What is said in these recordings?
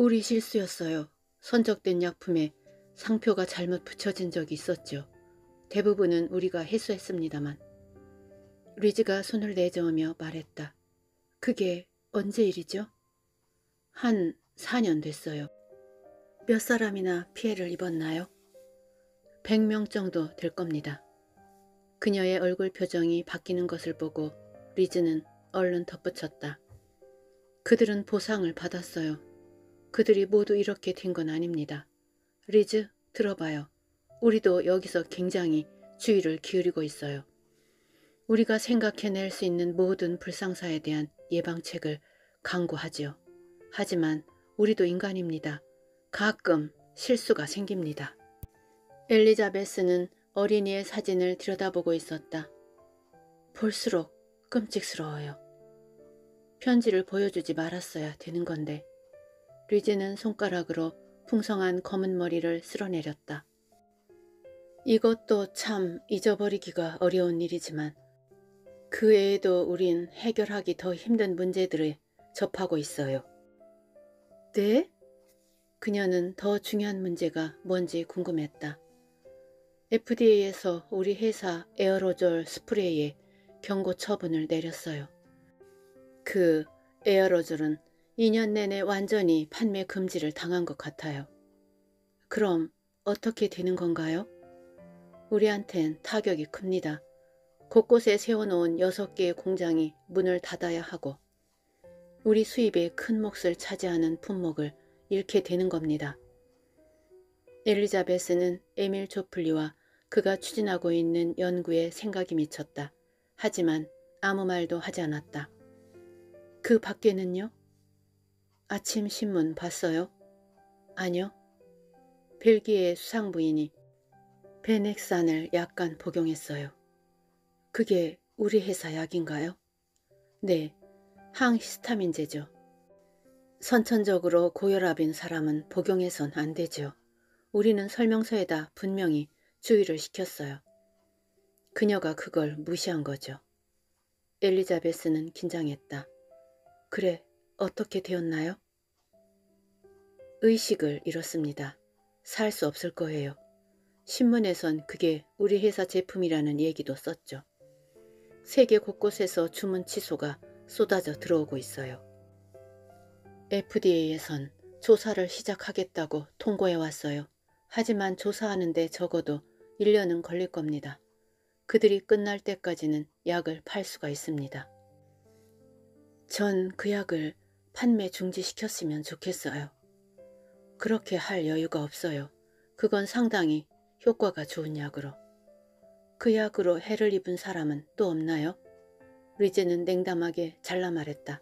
우리 실수였어요. 선적된 약품에 상표가 잘못 붙여진 적이 있었죠. 대부분은 우리가 해소했습니다만. 리즈가 손을 내저으며 말했다. 그게 언제 일이죠? 한 4년 됐어요. 몇 사람이나 피해를 입었나요? 100명 정도 될 겁니다. 그녀의 얼굴 표정이 바뀌는 것을 보고 리즈는 얼른 덧붙였다. 그들은 보상을 받았어요. 그들이 모두 이렇게 된 건 아닙니다. 리즈, 들어봐요. 우리도 여기서 굉장히 주의를 기울이고 있어요. 우리가 생각해낼 수 있는 모든 불상사에 대한 예방책을 강구하지요. 하지만 우리도 인간입니다. 가끔 실수가 생깁니다. 엘리자베스는 어린이의 사진을 들여다보고 있었다. 볼수록 끔찍스러워요. 편지를 보여주지 말았어야 되는 건데 리즈는 손가락으로 풍성한 검은 머리를 쓸어내렸다. 이것도 참 잊어버리기가 어려운 일이지만 그 외에도 우린 해결하기 더 힘든 문제들을 접하고 있어요. 네? 그녀는 더 중요한 문제가 뭔지 궁금했다. FDA에서 우리 회사 에어로졸 스프레이에 경고 처분을 내렸어요. 그 에어로졸은 2년 내내 완전히 판매 금지를 당한 것 같아요. 그럼 어떻게 되는 건가요? 우리한텐 타격이 큽니다. 곳곳에 세워놓은 6개의 공장이 문을 닫아야 하고 우리 수입의 큰 몫을 차지하는 품목을 잃게 되는 겁니다. 엘리자베스는 에밀 조플리와 그가 추진하고 있는 연구에 생각이 미쳤다. 하지만 아무 말도 하지 않았다. 그 밖에는요? 아침 신문 봤어요? 아니요. 벨기에 수상부인이 베넥산을 약간 복용했어요. 그게 우리 회사 약인가요? 네, 항히스타민제죠. 선천적으로 고혈압인 사람은 복용해선 안 되죠. 우리는 설명서에다 분명히 주의를 시켰어요. 그녀가 그걸 무시한 거죠. 엘리자베스는 긴장했다. 그래, 어떻게 되었나요? 의식을 잃었습니다. 살 수 없을 거예요. 신문에선 그게 우리 회사 제품이라는 얘기도 썼죠. 세계 곳곳에서 주문 취소가 쏟아져 들어오고 있어요. FDA에선 조사를 시작하겠다고 통보해 왔어요. 하지만 조사하는데 적어도 1년은 걸릴 겁니다. 그들이 끝날 때까지는 약을 팔 수가 있습니다. 전 그 약을 판매 중지시켰으면 좋겠어요. 그렇게 할 여유가 없어요. 그건 상당히 효과가 좋은 약으로. 그 약으로 해를 입은 사람은 또 없나요? 리제는 냉담하게 잘라 말했다.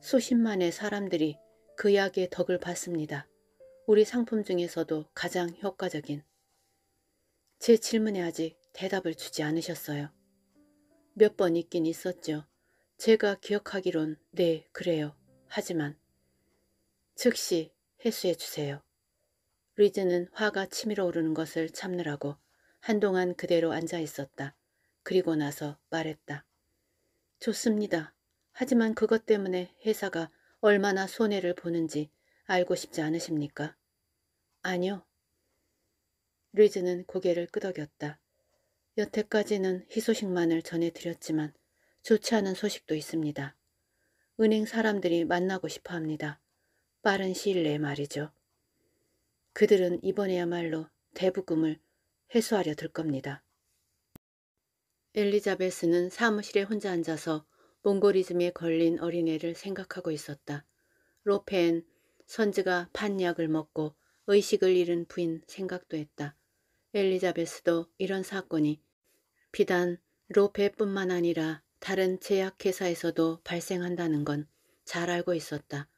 수십만의 사람들이 그 약의 덕을 봤습니다. 우리 상품 중에서도 가장 효과적인. 제 질문에 아직 대답을 주지 않으셨어요. 몇 번 있긴 있었죠. 제가 기억하기론 네, 그래요. 하지만 즉시 해수해 주세요. 리즈는 화가 치밀어 오르는 것을 참느라고 한동안 그대로 앉아 있었다. 그리고 나서 말했다. 좋습니다. 하지만 그것 때문에 회사가 얼마나 손해를 보는지 알고 싶지 않으십니까? 아니요. 리즈는 고개를 끄덕였다. 여태까지는 희소식만을 전해드렸지만 좋지 않은 소식도 있습니다. 은행 사람들이 만나고 싶어 합니다. 빠른 시일 내에 말이죠. 그들은 이번에야말로 대부금을 회수하려 들 겁니다. 엘리자베스는 사무실에 혼자 앉아서 몽골리즘에 걸린 어린애를 생각하고 있었다. 로페엔 선즈가 판약을 먹고 의식을 잃은 부인 생각도 했다. 엘리자베스도 이런 사건이 비단 로페뿐만 아니라 다른 제약회사에서도 발생한다는 건 잘 알고 있었다.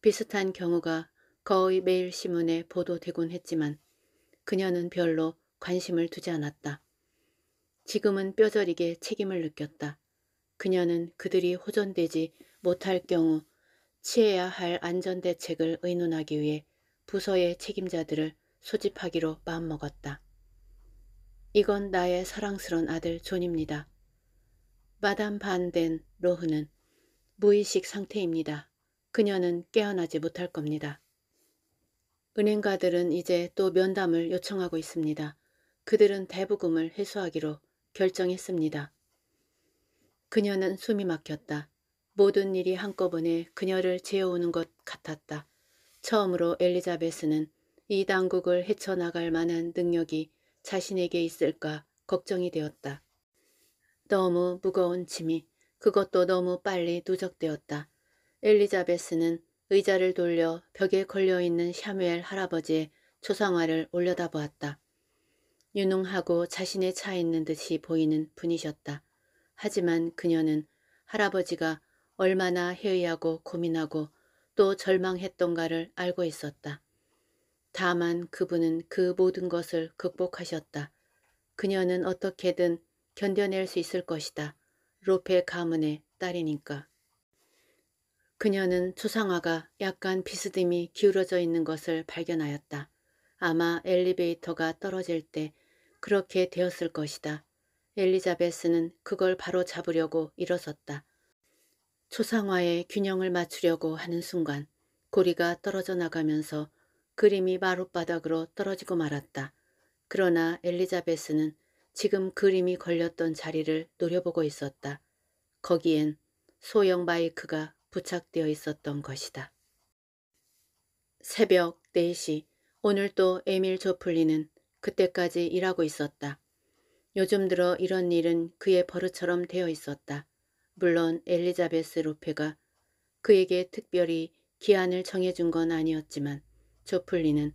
비슷한 경우가 거의 매일 신문에 보도되곤 했지만 그녀는 별로 관심을 두지 않았다. 지금은 뼈저리게 책임을 느꼈다. 그녀는 그들이 호전되지 못할 경우 취해야 할 안전대책을 의논하기 위해 부서의 책임자들을 소집하기로 마음먹었다. 이건 나의 사랑스런 아들 존입니다. 마담 반덴 로흐는 무의식 상태입니다. 그녀는 깨어나지 못할 겁니다. 은행가들은 이제 또 면담을 요청하고 있습니다. 그들은 대부금을 회수하기로 결정했습니다. 그녀는 숨이 막혔다. 모든 일이 한꺼번에 그녀를 재워오는 것 같았다. 처음으로 엘리자베스는 이 당국을 헤쳐나갈 만한 능력이 자신에게 있을까 걱정이 되었다. 너무 무거운 짐이 그것도 너무 빨리 누적되었다. 엘리자베스는 의자를 돌려 벽에 걸려있는 샤무엘 할아버지의 초상화를 올려다보았다. 유능하고 자신의 차 있는 듯이 보이는 분이셨다. 하지만 그녀는 할아버지가 얼마나 해이하고 고민하고 또 절망했던가를 알고 있었다. 다만 그분은 그 모든 것을 극복하셨다. 그녀는 어떻게든 견뎌낼 수 있을 것이다. 로페 가문의 딸이니까. 그녀는 초상화가 약간 비스듬히 기울어져 있는 것을 발견하였다. 아마 엘리베이터가 떨어질 때 그렇게 되었을 것이다. 엘리자베스는 그걸 바로 잡으려고 일어섰다. 초상화의 균형을 맞추려고 하는 순간 고리가 떨어져 나가면서 그림이 마룻바닥으로 떨어지고 말았다. 그러나 엘리자베스는 지금 그림이 걸렸던 자리를 노려보고 있었다. 거기엔 소형 마이크가 부착되어 있었던 것이다. 새벽 4시 오늘 또 에밀 조플리는 그때까지 일하고 있었다. 요즘 들어 이런 일은 그의 버릇처럼 되어 있었다. 물론 엘리자베스 로페가 그에게 특별히 기한을 정해준 건 아니었지만 조플리는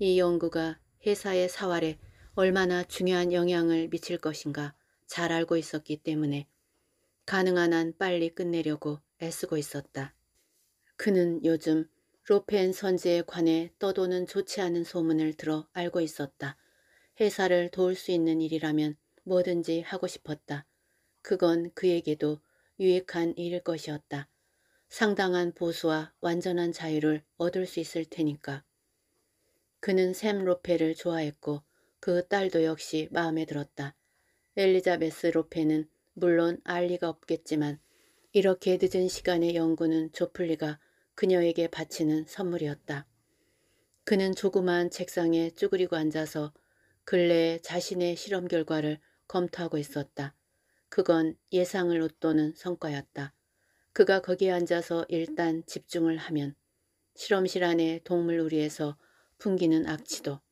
이 연구가 회사의 사활에 얼마나 중요한 영향을 미칠 것인가 잘 알고 있었기 때문에 가능한 한 빨리 끝내려고 애쓰고 있었다. 그는 요즘 로펜 선지에 관해 떠도는 좋지 않은 소문을 들어 알고 있었다. 회사를 도울 수 있는 일이라면 뭐든지 하고 싶었다. 그건 그에게도 유익한 일일 것이었다. 상당한 보수와 완전한 자유를 얻을 수 있을 테니까. 그는 샘 로페를 좋아했고 그 딸도 역시 마음에 들었다. 엘리자베스 로페는 물론 알 리가 없겠지만 이렇게 늦은 시간의 연구는 조플리가 그녀에게 바치는 선물이었다. 그는 조그만 책상에 쭈그리고 앉아서 근래에 자신의 실험 결과를 검토하고 있었다. 그건 예상을 웃도는 성과였다. 그가 거기에 앉아서 일단 집중을 하면 실험실 안의 동물 우리에서 풍기는 악취도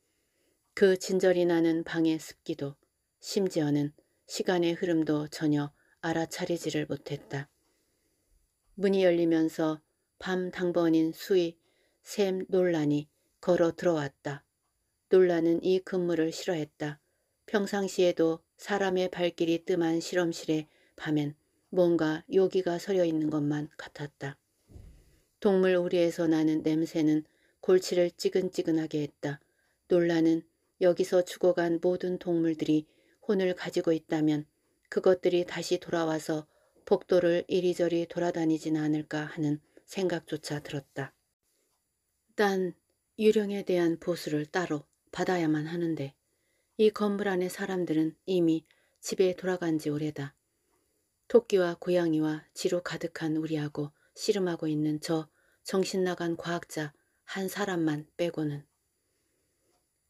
그 진절이 나는 방의 습기도 심지어는 시간의 흐름도 전혀 알아차리지를 못했다. 문이 열리면서 밤 당번인 수위 샘 논란이 걸어 들어왔다. 논란은 이 근무를 싫어했다. 평상시에도 사람의 발길이 뜸한 실험실에 밤엔 뭔가 요기가 서려 있는 것만 같았다. 동물 우리에서 나는 냄새는 골치를 찌근찌근하게 했다. 논란은 여기서 죽어간 모든 동물들이 혼을 가지고 있다면 그것들이 다시 돌아와서 복도를 이리저리 돌아다니진 않을까 하는 생각조차 들었다. 딴 유령에 대한 보수를 따로 받아야만 하는데 이 건물 안의 사람들은 이미 집에 돌아간 지 오래다. 토끼와 고양이와 지로 가득한 우리하고 씨름하고 있는 저 정신나간 과학자 한 사람만 빼고는.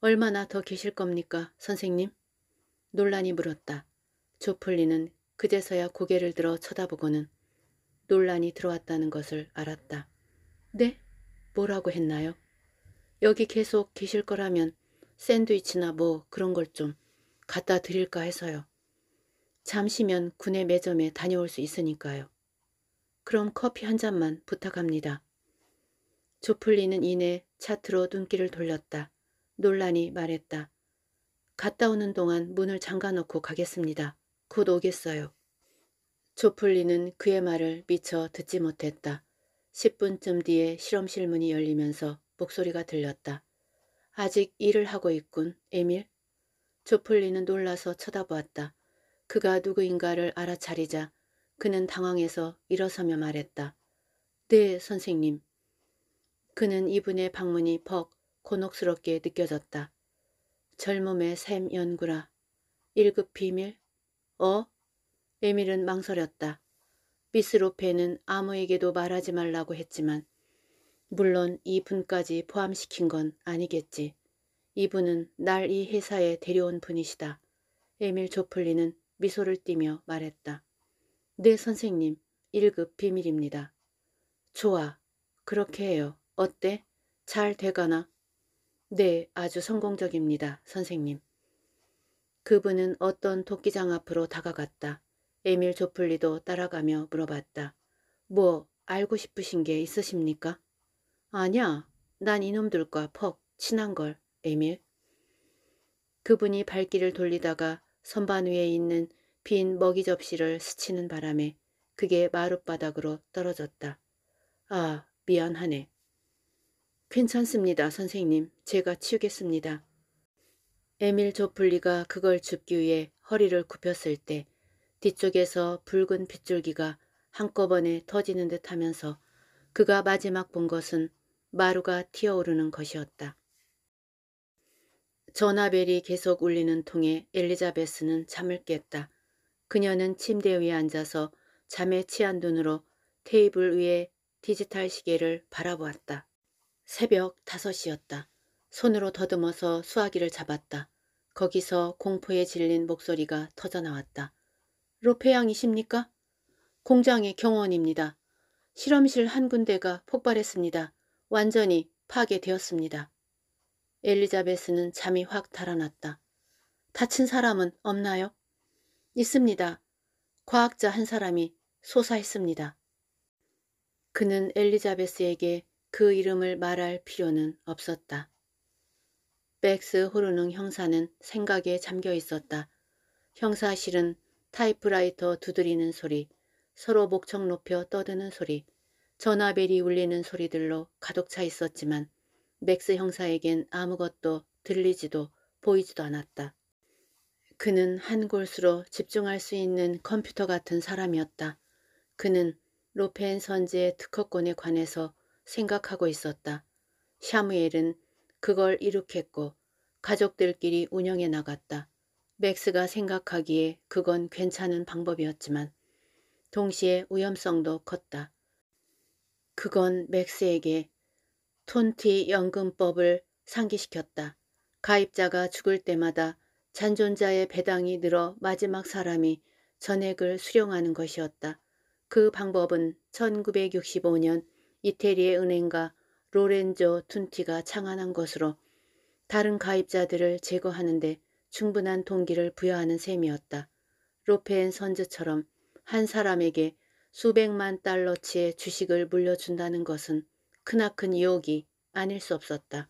얼마나 더 계실 겁니까, 선생님? 논란이 물었다. 조플리는 그제서야 고개를 들어 쳐다보고는 논란이 들어왔다는 것을 알았다. 네? 뭐라고 했나요? 여기 계속 계실 거라면 샌드위치나 뭐 그런 걸 좀 갖다 드릴까 해서요. 잠시면 군의 매점에 다녀올 수 있으니까요. 그럼 커피 한 잔만 부탁합니다. 조플리는 이내 차트로 눈길을 돌렸다. 논란이 말했다. 갔다 오는 동안 문을 잠가놓고 가겠습니다. 곧 오겠어요. 조플리는 그의 말을 미처 듣지 못했다. 10분쯤 뒤에 실험실 문이 열리면서 목소리가 들렸다. 아직 일을 하고 있군, 에밀. 조플리는 놀라서 쳐다보았다. 그가 누구인가를 알아차리자 그는 당황해서 일어서며 말했다. 네, 선생님. 그는 이분의 방문이 퍽 곤혹스럽게 느껴졌다. 젊음의 샘 연구라. 1급 비밀? 어? 에밀은 망설였다. 미스 로페는 아무에게도 말하지 말라고 했지만 물론 이분까지 포함시킨 건 아니겠지. 이분은 날 이 회사에 데려온 분이시다. 에밀 조플리는 미소를 띠며 말했다. 네 선생님, 1급 비밀입니다. 좋아. 그렇게 해요. 어때? 잘 돼가나? 네, 아주 성공적입니다, 선생님. 그분은 어떤 토끼장 앞으로 다가갔다. 에밀 조플리도 따라가며 물어봤다. 뭐 알고 싶으신 게 있으십니까? 아냐, 난 이놈들과 퍽 친한 걸, 에밀. 그분이 발길을 돌리다가 선반 위에 있는 빈 먹이 접시를 스치는 바람에 그게 마룻바닥으로 떨어졌다. 아, 미안하네. 괜찮습니다, 선생님. 제가 치우겠습니다. 에밀 조플리가 그걸 줍기 위해 허리를 굽혔을 때 뒤쪽에서 붉은 빗줄기가 한꺼번에 터지는 듯 하면서 그가 마지막 본 것은 마루가 튀어오르는 것이었다. 전화벨이 계속 울리는 통에 엘리자베스는 잠을 깼다. 그녀는 침대 위에 앉아서 잠에 취한 눈으로 테이블 위에 디지털 시계를 바라보았다. 새벽 5시였다. 손으로 더듬어서 수화기를 잡았다. 거기서 공포에 질린 목소리가 터져나왔다. 로페양이십니까? 공장의 경원입니다. 실험실 한 군데가 폭발했습니다. 완전히 파괴되었습니다. 엘리자베스는 잠이 확 달아났다. 다친 사람은 없나요? 있습니다. 과학자 한 사람이 소사했습니다. 그는 엘리자베스에게 그 이름을 말할 필요는 없었다. 백스 호르능 형사는 생각에 잠겨 있었다. 형사실은 타이프라이터 두드리는 소리, 서로 목청 높여 떠드는 소리, 전화벨이 울리는 소리들로 가득 차 있었지만 맥스 형사에겐 아무것도 들리지도 보이지도 않았다. 그는 한 곳으로 집중할 수 있는 컴퓨터 같은 사람이었다. 그는 로페 앤 선즈의 특허권에 관해서 생각하고 있었다. 샤무엘은 그걸 이룩했고 가족들끼리 운영해 나갔다. 맥스가 생각하기에 그건 괜찮은 방법이었지만 동시에 위험성도 컸다. 그건 맥스에게 톤티 연금법을 상기시켰다. 가입자가 죽을 때마다 잔존자의 배당이 늘어 마지막 사람이 전액을 수령하는 것이었다. 그 방법은 1965년 이태리의 은행가 로렌조 툰티가 창안한 것으로 다른 가입자들을 제거하는 데 충분한 동기를 부여하는 셈이었다. 로페엔 선즈처럼 한 사람에게 수백만 달러치의 주식을 물려준다는 것은 크나큰 유혹이 아닐 수 없었다.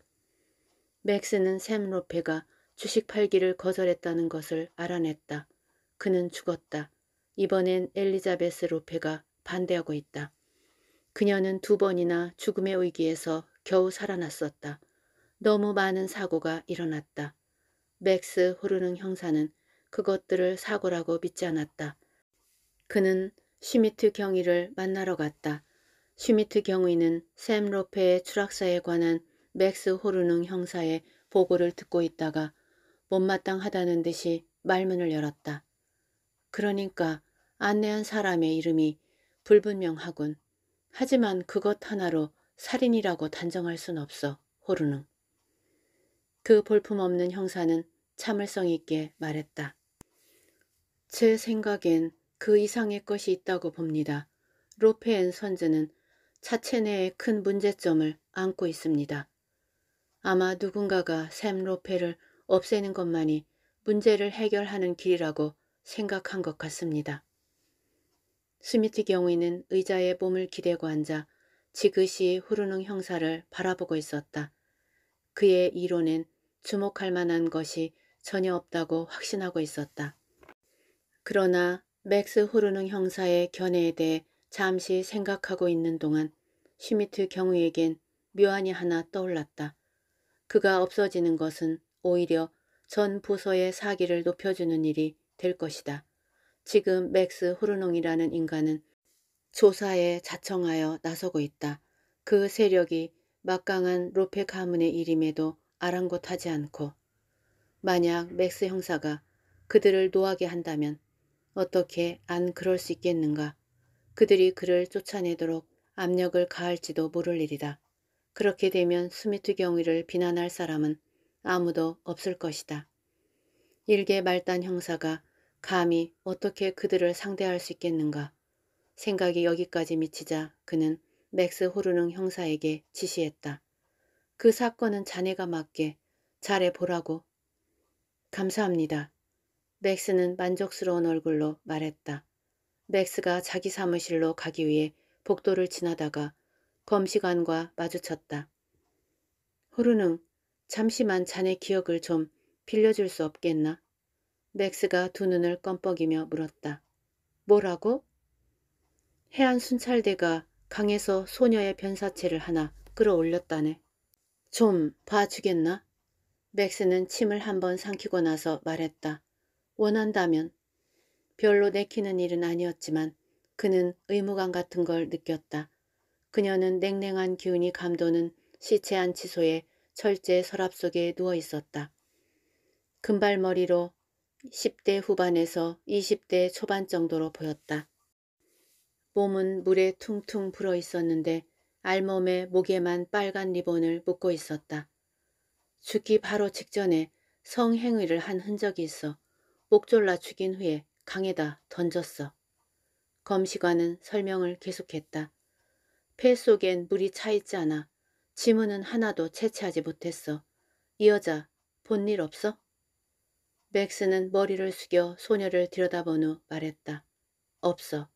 맥스는 샘 로페가 주식 팔기를 거절했다는 것을 알아냈다. 그는 죽었다. 이번엔 엘리자베스 로페가 반대하고 있다. 그녀는 두 번이나 죽음의 위기에서 겨우 살아났었다. 너무 많은 사고가 일어났다. 맥스 호르능 형사는 그것들을 사고라고 믿지 않았다. 그는 슈미트 경위를 만나러 갔다. 슈미트 경위는 샘 로페의 추락사에 관한 맥스 호르능 형사의 보고를 듣고 있다가 못마땅하다는 듯이 말문을 열었다. 그러니까 안내한 사람의 이름이 불분명하군. 하지만 그것 하나로 살인이라고 단정할 순 없어, 호르능. 그 볼품없는 형사는 참을성 있게 말했다. 제 생각엔 그 이상의 것이 있다고 봅니다. 로페엔 선즈는 차체 내에 큰 문제점을 안고 있습니다. 아마 누군가가 샘 로페를 없애는 것만이 문제를 해결하는 길이라고 생각한 것 같습니다. 슈미트 경위는 의자에 몸을 기대고 앉아 지그시 호르능 형사를 바라보고 있었다. 그의 이론엔 주목할 만한 것이 전혀 없다고 확신하고 있었다. 그러나 맥스 호르능 형사의 견해에 대해 잠시 생각하고 있는 동안 슈미트 경위에겐 묘안이 하나 떠올랐다. 그가 없어지는 것은 오히려 전 부서의 사기를 높여주는 일이 될 것이다. 지금 맥스 호르능이라는 인간은 조사에 자청하여 나서고 있다. 그 세력이 막강한 로페 가문의 일임에도 아랑곳하지 않고 만약 맥스 형사가 그들을 노하게 한다면 어떻게 안 그럴 수 있겠는가. 그들이 그를 쫓아내도록 압력을 가할지도 모를 일이다. 그렇게 되면 슈미트 경위를 비난할 사람은 아무도 없을 것이다. 일개 말단 형사가 감히 어떻게 그들을 상대할 수 있겠는가. 생각이 여기까지 미치자 그는 맥스 호르능 형사에게 지시했다. 그 사건은 자네가 맡게 잘해보라고. 감사합니다. 맥스는 만족스러운 얼굴로 말했다. 맥스가 자기 사무실로 가기 위해 복도를 지나다가 검시관과 마주쳤다. 호르능, 잠시만 자네 기억을 좀 빌려줄 수 없겠나? 맥스가 두 눈을 껌뻑이며 물었다. 뭐라고? 해안 순찰대가 강에서 소녀의 변사체를 하나 끌어올렸다네. 좀 봐주겠나? 맥스는 침을 한번 삼키고 나서 말했다. 원한다면. 별로 내키는 일은 아니었지만 그는 의무감 같은 걸 느꼈다. 그녀는 냉랭한 기운이 감도는 시체 안치소에 철제 서랍 속에 누워 있었다. 금발머리로 10대 후반에서 20대 초반 정도로 보였다. 몸은 물에 퉁퉁 불어 있었는데 알몸에 목에만 빨간 리본을 묶고 있었다. 죽기 바로 직전에 성행위를 한 흔적이 있어 목 졸라 죽인 후에 강에다 던졌어. 검시관은 설명을 계속했다. 폐 속엔 물이 차 있지 않아 지문은 하나도 채취하지 못했어. 이 여자 본 일 없어? 맥스는 머리를 숙여 소녀를 들여다본 후 말했다. 없어.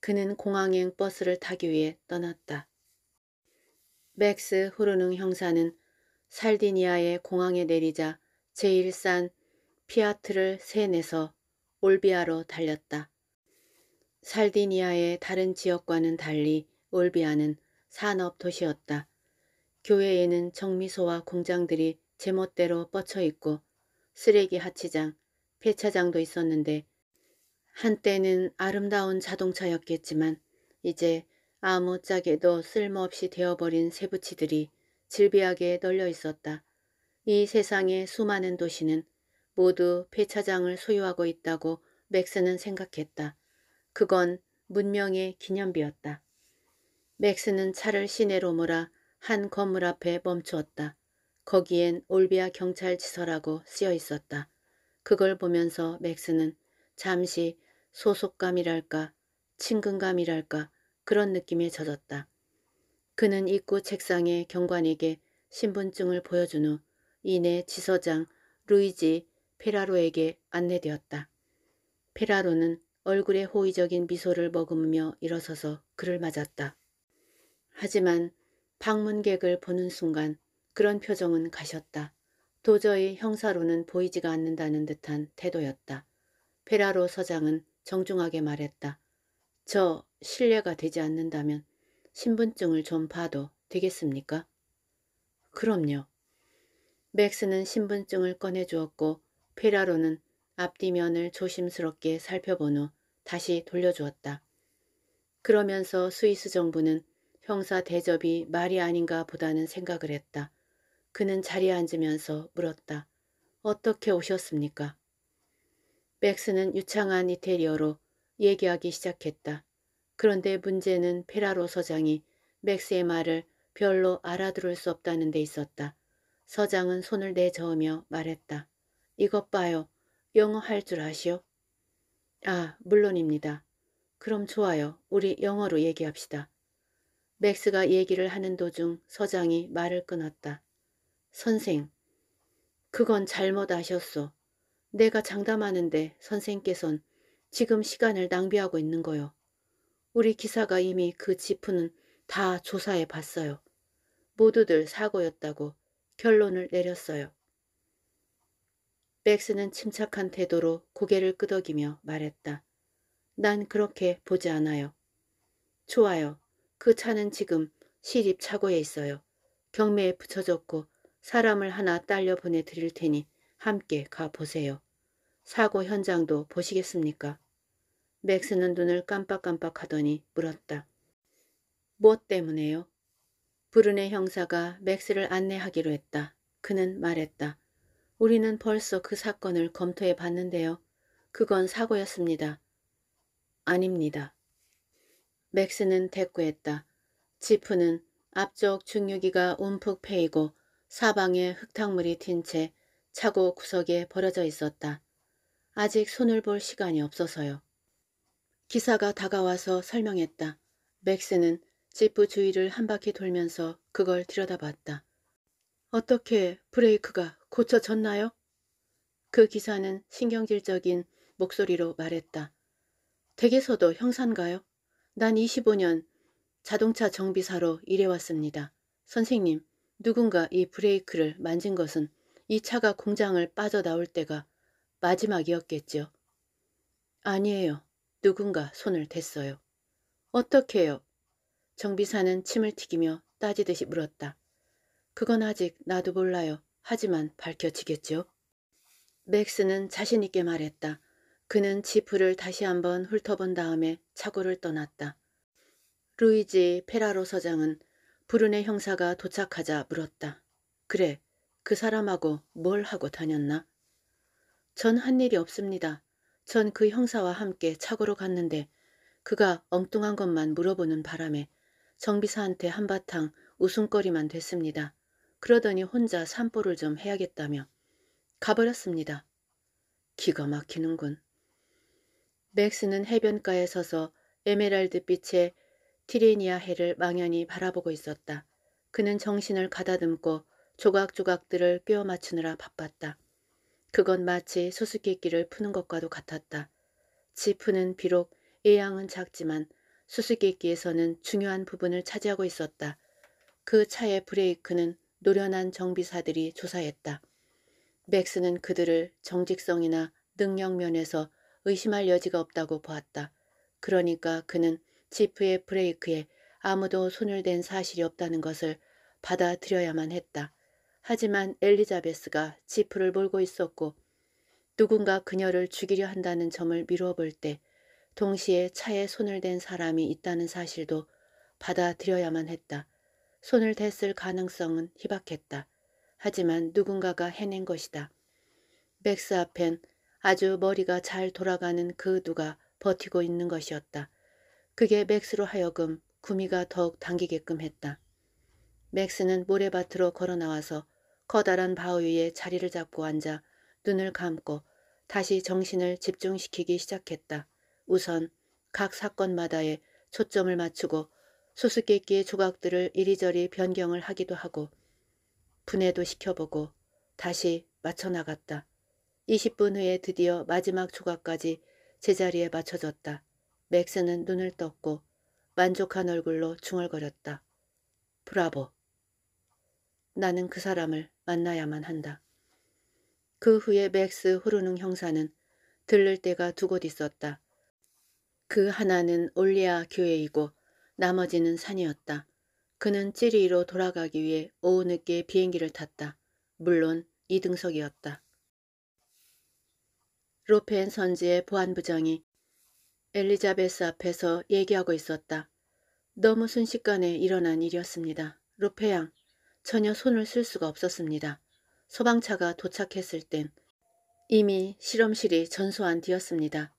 그는 공항행 버스를 타기 위해 떠났다. 맥스 호르능 형사는 살디니아의 공항에 내리자 제일 싼 피아트를 세내서 올비아로 달렸다. 살디니아의 다른 지역과는 달리 올비아는 산업 도시였다. 교외에는 정미소와 공장들이 제멋대로 뻗쳐 있고 쓰레기 하치장, 폐차장도 있었는데 한때는 아름다운 자동차였겠지만 이제 아무짝에도 쓸모없이 되어버린 세부치들이 질비하게 널려 있었다. 이 세상의 수많은 도시는 모두 폐차장을 소유하고 있다고 맥스는 생각했다. 그건 문명의 기념비였다. 맥스는 차를 시내로 몰아 한 건물 앞에 멈추었다. 거기엔 올비아 경찰지서라고 쓰여 있었다. 그걸 보면서 맥스는 잠시 소속감이랄까 친근감이랄까 그런 느낌에 젖었다. 그는 입구 책상에 경관에게 신분증을 보여준 후 이내 지서장 루이지 페라로에게 안내되었다. 페라로는 얼굴에 호의적인 미소를 머금으며 일어서서 그를 맞았다. 하지만 방문객을 보는 순간 그런 표정은 가셨다. 도저히 형사로는 보이지가 않는다는 듯한 태도였다. 페라로 서장은 정중하게 말했다. 저 신뢰가 되지 않는다면 신분증을 좀 봐도 되겠습니까? 그럼요. 맥스는 신분증을 꺼내주었고 페라로는 앞뒤면을 조심스럽게 살펴본 후 다시 돌려주었다. 그러면서 스위스 정부는 형사 대접이 말이 아닌가 보다는 생각을 했다. 그는 자리에 앉으면서 물었다. 어떻게 오셨습니까? 맥스는 유창한 이태리어로 얘기하기 시작했다. 그런데 문제는 페라로 서장이 맥스의 말을 별로 알아들을 수 없다는 데 있었다. 서장은 손을 내저으며 말했다. 이것 봐요. 영어 할 줄 아시오? 아, 물론입니다. 그럼 좋아요. 우리 영어로 얘기합시다. 맥스가 얘기를 하는 도중 서장이 말을 끊었다. 선생, 그건 잘못 아셨소. 내가 장담하는데 선생께선 지금 시간을 낭비하고 있는 거요. 우리 기사가 이미 그 지푸는 다 조사해 봤어요. 모두들 사고였다고 결론을 내렸어요. 맥스는 침착한 태도로 고개를 끄덕이며 말했다. 난 그렇게 보지 않아요. 좋아요. 그 차는 지금 시립 차고에 있어요. 경매에 붙여졌고 사람을 하나 딸려 보내드릴 테니 함께 가보세요. 사고 현장도 보시겠습니까? 맥스는 눈을 깜빡깜빡 하더니 물었다. 무엇 뭐 때문에요? 브르네 형사가 맥스를 안내하기로 했다. 그는 말했다. 우리는 벌써 그 사건을 검토해 봤는데요. 그건 사고였습니다. 아닙니다. 맥스는 대꾸했다. 지프는 앞쪽 중유기가 움푹 패이고 사방에 흙탕물이 튄 채 차고 구석에 버려져 있었다. 아직 손을 볼 시간이 없어서요. 기사가 다가와서 설명했다. 맥스는 지프 주위를 한 바퀴 돌면서 그걸 들여다봤다. 어떻게 브레이크가 고쳐졌나요? 그 기사는 신경질적인 목소리로 말했다. 댁에서도 형사인가요? 난 25년 자동차 정비사로 일해왔습니다. 선생님, 누군가 이 브레이크를 만진 것은 이 차가 공장을 빠져나올 때가 마지막이었겠죠. 아니에요. 누군가 손을 댔어요. 어떻게요? 정비사는 침을 튀기며 따지듯이 물었다. 그건 아직 나도 몰라요. 하지만 밝혀지겠죠. 맥스는 자신있게 말했다. 그는 지프를 다시 한번 훑어본 다음에 차고를 떠났다. 루이지 페라로 서장은 브루네 형사가 도착하자 물었다. 그래, 그 사람하고 뭘 하고 다녔나? 전 한 일이 없습니다. 전 그 형사와 함께 차고로 갔는데 그가 엉뚱한 것만 물어보는 바람에 정비사한테 한바탕 웃음거리만 됐습니다. 그러더니 혼자 산보를 좀 해야겠다며 가버렸습니다. 기가 막히는군. 맥스는 해변가에 서서 에메랄드 빛의 티레니아 해를 망연히 바라보고 있었다. 그는 정신을 가다듬고 조각조각들을 꿰어 맞추느라 바빴다. 그건 마치 수수께끼를 푸는 것과도 같았다. 지프는 비록 예양은 작지만 수수께끼에서는 중요한 부분을 차지하고 있었다. 그 차의 브레이크는 노련한 정비사들이 조사했다. 맥스는 그들을 정직성이나 능력 면에서 의심할 여지가 없다고 보았다. 그러니까 그는 지프의 브레이크에 아무도 손을 댄 사실이 없다는 것을 받아들여야만 했다. 하지만 엘리자베스가 지프를 몰고 있었고 누군가 그녀를 죽이려 한다는 점을 미루어 볼 때 동시에 차에 손을 댄 사람이 있다는 사실도 받아들여야만 했다. 손을 댔을 가능성은 희박했다. 하지만 누군가가 해낸 것이다. 맥스 앞엔 아주 머리가 잘 돌아가는 그 누가 버티고 있는 것이었다. 그게 맥스로 하여금 구미가 더욱 당기게끔 했다. 맥스는 모래밭으로 걸어 나와서 커다란 바위 에 자리를 잡고 앉아 눈을 감고 다시 정신을 집중시키기 시작했다. 우선 각 사건마다에 초점을 맞추고 수수께끼의 조각들을 이리저리 변경을 하기도 하고 분해도 시켜보고 다시 맞춰나갔다. 20분 후에 드디어 마지막 조각까지 제자리에 맞춰졌다. 맥스는 눈을 떴고 만족한 얼굴로 중얼거렸다. 브라보. 나는 그 사람을 만나야만 한다. 그 후에 맥스 호르능 형사는 들를 데가 두 곳 있었다. 그 하나는 올비아 교회이고 나머지는 산이었다. 그는 찌리로 돌아가기 위해 오후 늦게 비행기를 탔다. 물론 이등석이었다. 로펜 선지의 보안부장이 엘리자베스 앞에서 얘기하고 있었다. 너무 순식간에 일어난 일이었습니다. 로페양, 전혀 손을 쓸 수가 없었습니다. 소방차가 도착했을 땐 이미 실험실이 전소한 뒤였습니다.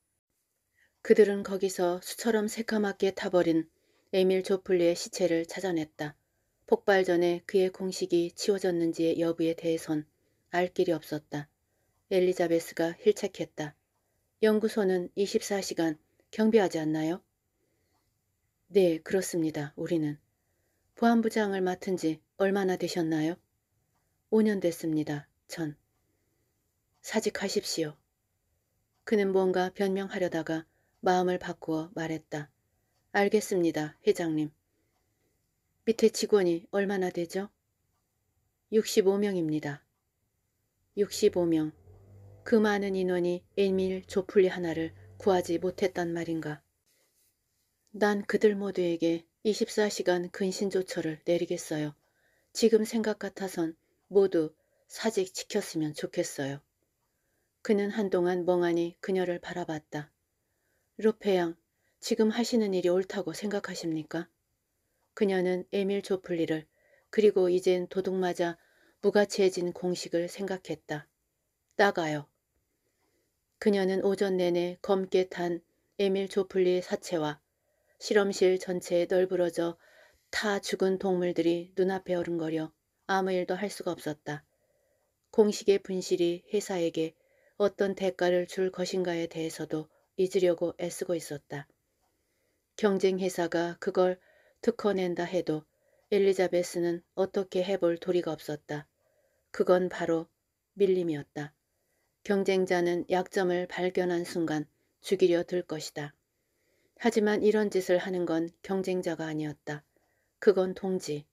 그들은 거기서 수처럼 새까맣게 타버린 에밀 조플리의 시체를 찾아냈다. 폭발 전에 그의 공식이 치워졌는지의 여부에 대해선 알 길이 없었다. 엘리자베스가 힐책했다. 연구소는 24시간 경비하지 않나요? 네, 그렇습니다. 우리는. 보안부장을 맡은 지 얼마나 되셨나요? 5년 됐습니다. 전. 사직하십시오. 그는 뭔가 변명하려다가 마음을 바꾸어 말했다. 알겠습니다, 회장님. 밑에 직원이 얼마나 되죠? 65명입니다. 65명. 그 많은 인원이 에밀 조플리 하나를 구하지 못했단 말인가. 난 그들 모두에게 24시간 근신조처를 내리겠어요. 지금 생각 같아선 모두 사직 지켰으면 좋겠어요. 그는 한동안 멍하니 그녀를 바라봤다. 루페양, 지금 하시는 일이 옳다고 생각하십니까? 그녀는 에밀 조플리를 그리고 이젠 도둑맞아 무가치해진 공식을 생각했다. 나가요. 그녀는 오전 내내 검게 탄 에밀 조플리의 사체와 실험실 전체에 널브러져 타 죽은 동물들이 눈앞에 어른거려 아무 일도 할 수가 없었다. 공식의 분실이 회사에게 어떤 대가를 줄 것인가에 대해서도 잊으려고 애쓰고 있었다. 경쟁 회사가 그걸 특허낸다 해도 엘리자베스는 어떻게 해볼 도리가 없었다. 그건 바로 밀림이었다. 경쟁자는 약점을 발견한 순간 죽이려 들 것이다. 하지만 이런 짓을 하는 건 경쟁자가 아니었다. 그건 동지,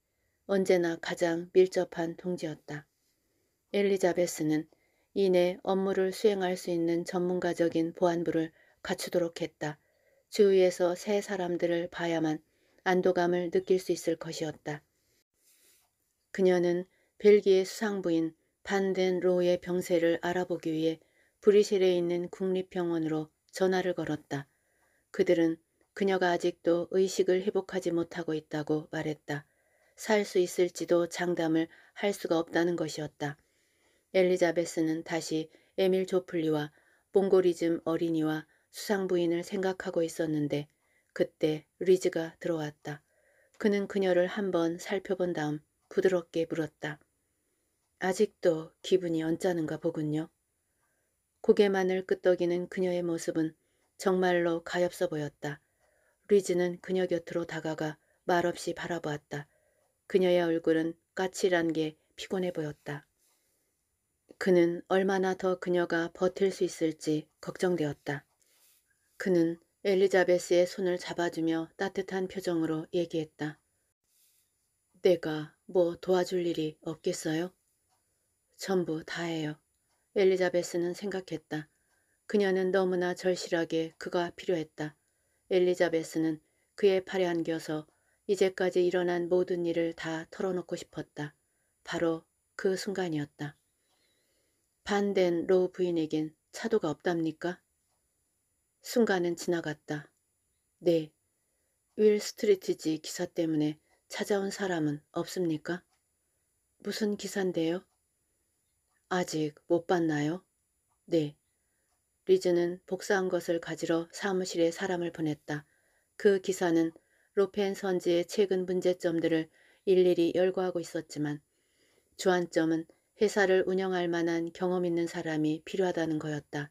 언제나 가장 밀접한 동지였다. 엘리자베스는 이내 업무를 수행할 수 있는 전문가적인 보안부를 갖추도록 했다. 주위에서 새 사람들을 봐야만 안도감을 느낄 수 있을 것이었다. 그녀는 벨기에 수상부인 반덴 로의 병세를 알아보기 위해 브리셀에 있는 국립병원으로 전화를 걸었다. 그들은 그녀가 아직도 의식을 회복하지 못하고 있다고 말했다. 살 수 있을지도 장담을 할 수가 없다는 것이었다. 엘리자베스는 다시 에밀 조플리와 몽고리즘 어린이와 수상부인을 생각하고 있었는데 그때 리즈가 들어왔다. 그는 그녀를 한번 살펴본 다음 부드럽게 물었다. 아직도 기분이 언짢은가 보군요. 고개만을 끄덕이는 그녀의 모습은 정말로 가엾어 보였다. 리즈는 그녀 곁으로 다가가 말없이 바라보았다. 그녀의 얼굴은 까칠한 게 피곤해 보였다. 그는 얼마나 더 그녀가 버틸 수 있을지 걱정되었다. 그는 엘리자베스의 손을 잡아주며 따뜻한 표정으로 얘기했다. 내가 뭐 도와줄 일이 없겠어요? 전부 다해요. 엘리자베스는 생각했다. 그녀는 너무나 절실하게 그가 필요했다. 엘리자베스는 그의 팔에 안겨서 이제까지 일어난 모든 일을 다 털어놓고 싶었다. 바로 그 순간이었다. 반된 로 부인에겐 차도가 없답니까? 순간은 지나갔다. 네. 윌 스트리트지 기사 때문에 찾아온 사람은 없습니까? 무슨 기사인데요? 아직 못 봤나요? 네. 리즈는 복사한 것을 가지러 사무실에 사람을 보냈다. 그 기사는 로펜 선지의 최근 문제점들을 일일이 열거하고 있었지만 주안점은 회사를 운영할 만한 경험 있는 사람이 필요하다는 거였다.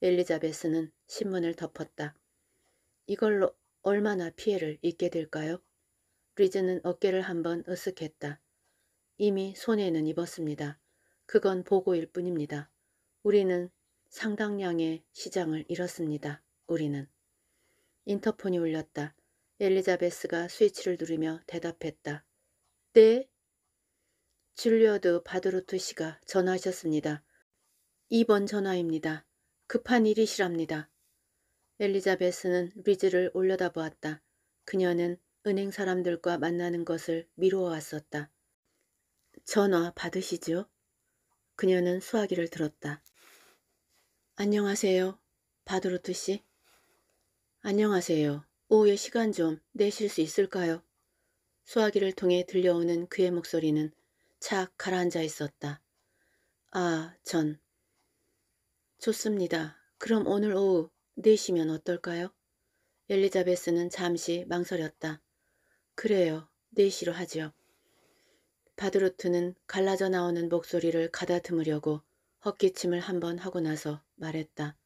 엘리자베스는 신문을 덮었다. 이걸로 얼마나 피해를 입게 될까요? 리즈는 어깨를 한번 으쓱했다. 이미 손해는 입었습니다. 그건 보고일 뿐입니다. 우리는 상당량의 시장을 잃었습니다. 우리는. 인터폰이 울렸다. 엘리자베스가 스위치를 누르며 대답했다. 네? 줄리어드 바드로트 씨가 전화하셨습니다. 2번 전화입니다. 급한 일이시랍니다. 엘리자베스는 리즈를 올려다보았다. 그녀는 은행 사람들과 만나는 것을 미루어 왔었다. 전화 받으시죠? 그녀는 수화기를 들었다. 안녕하세요. 바드로트 씨. 안녕하세요. 오후에 시간 좀 내실 수 있을까요? 수화기를 통해 들려오는 그의 목소리는 착 가라앉아 있었다. 아, 전. 좋습니다. 그럼 오늘 오후 4시면 어떨까요? 엘리자베스는 잠시 망설였다. 그래요. 4시로 하죠. 바드로트는 갈라져 나오는 목소리를 가다듬으려고 헛기침을 한번 하고 나서 말했다.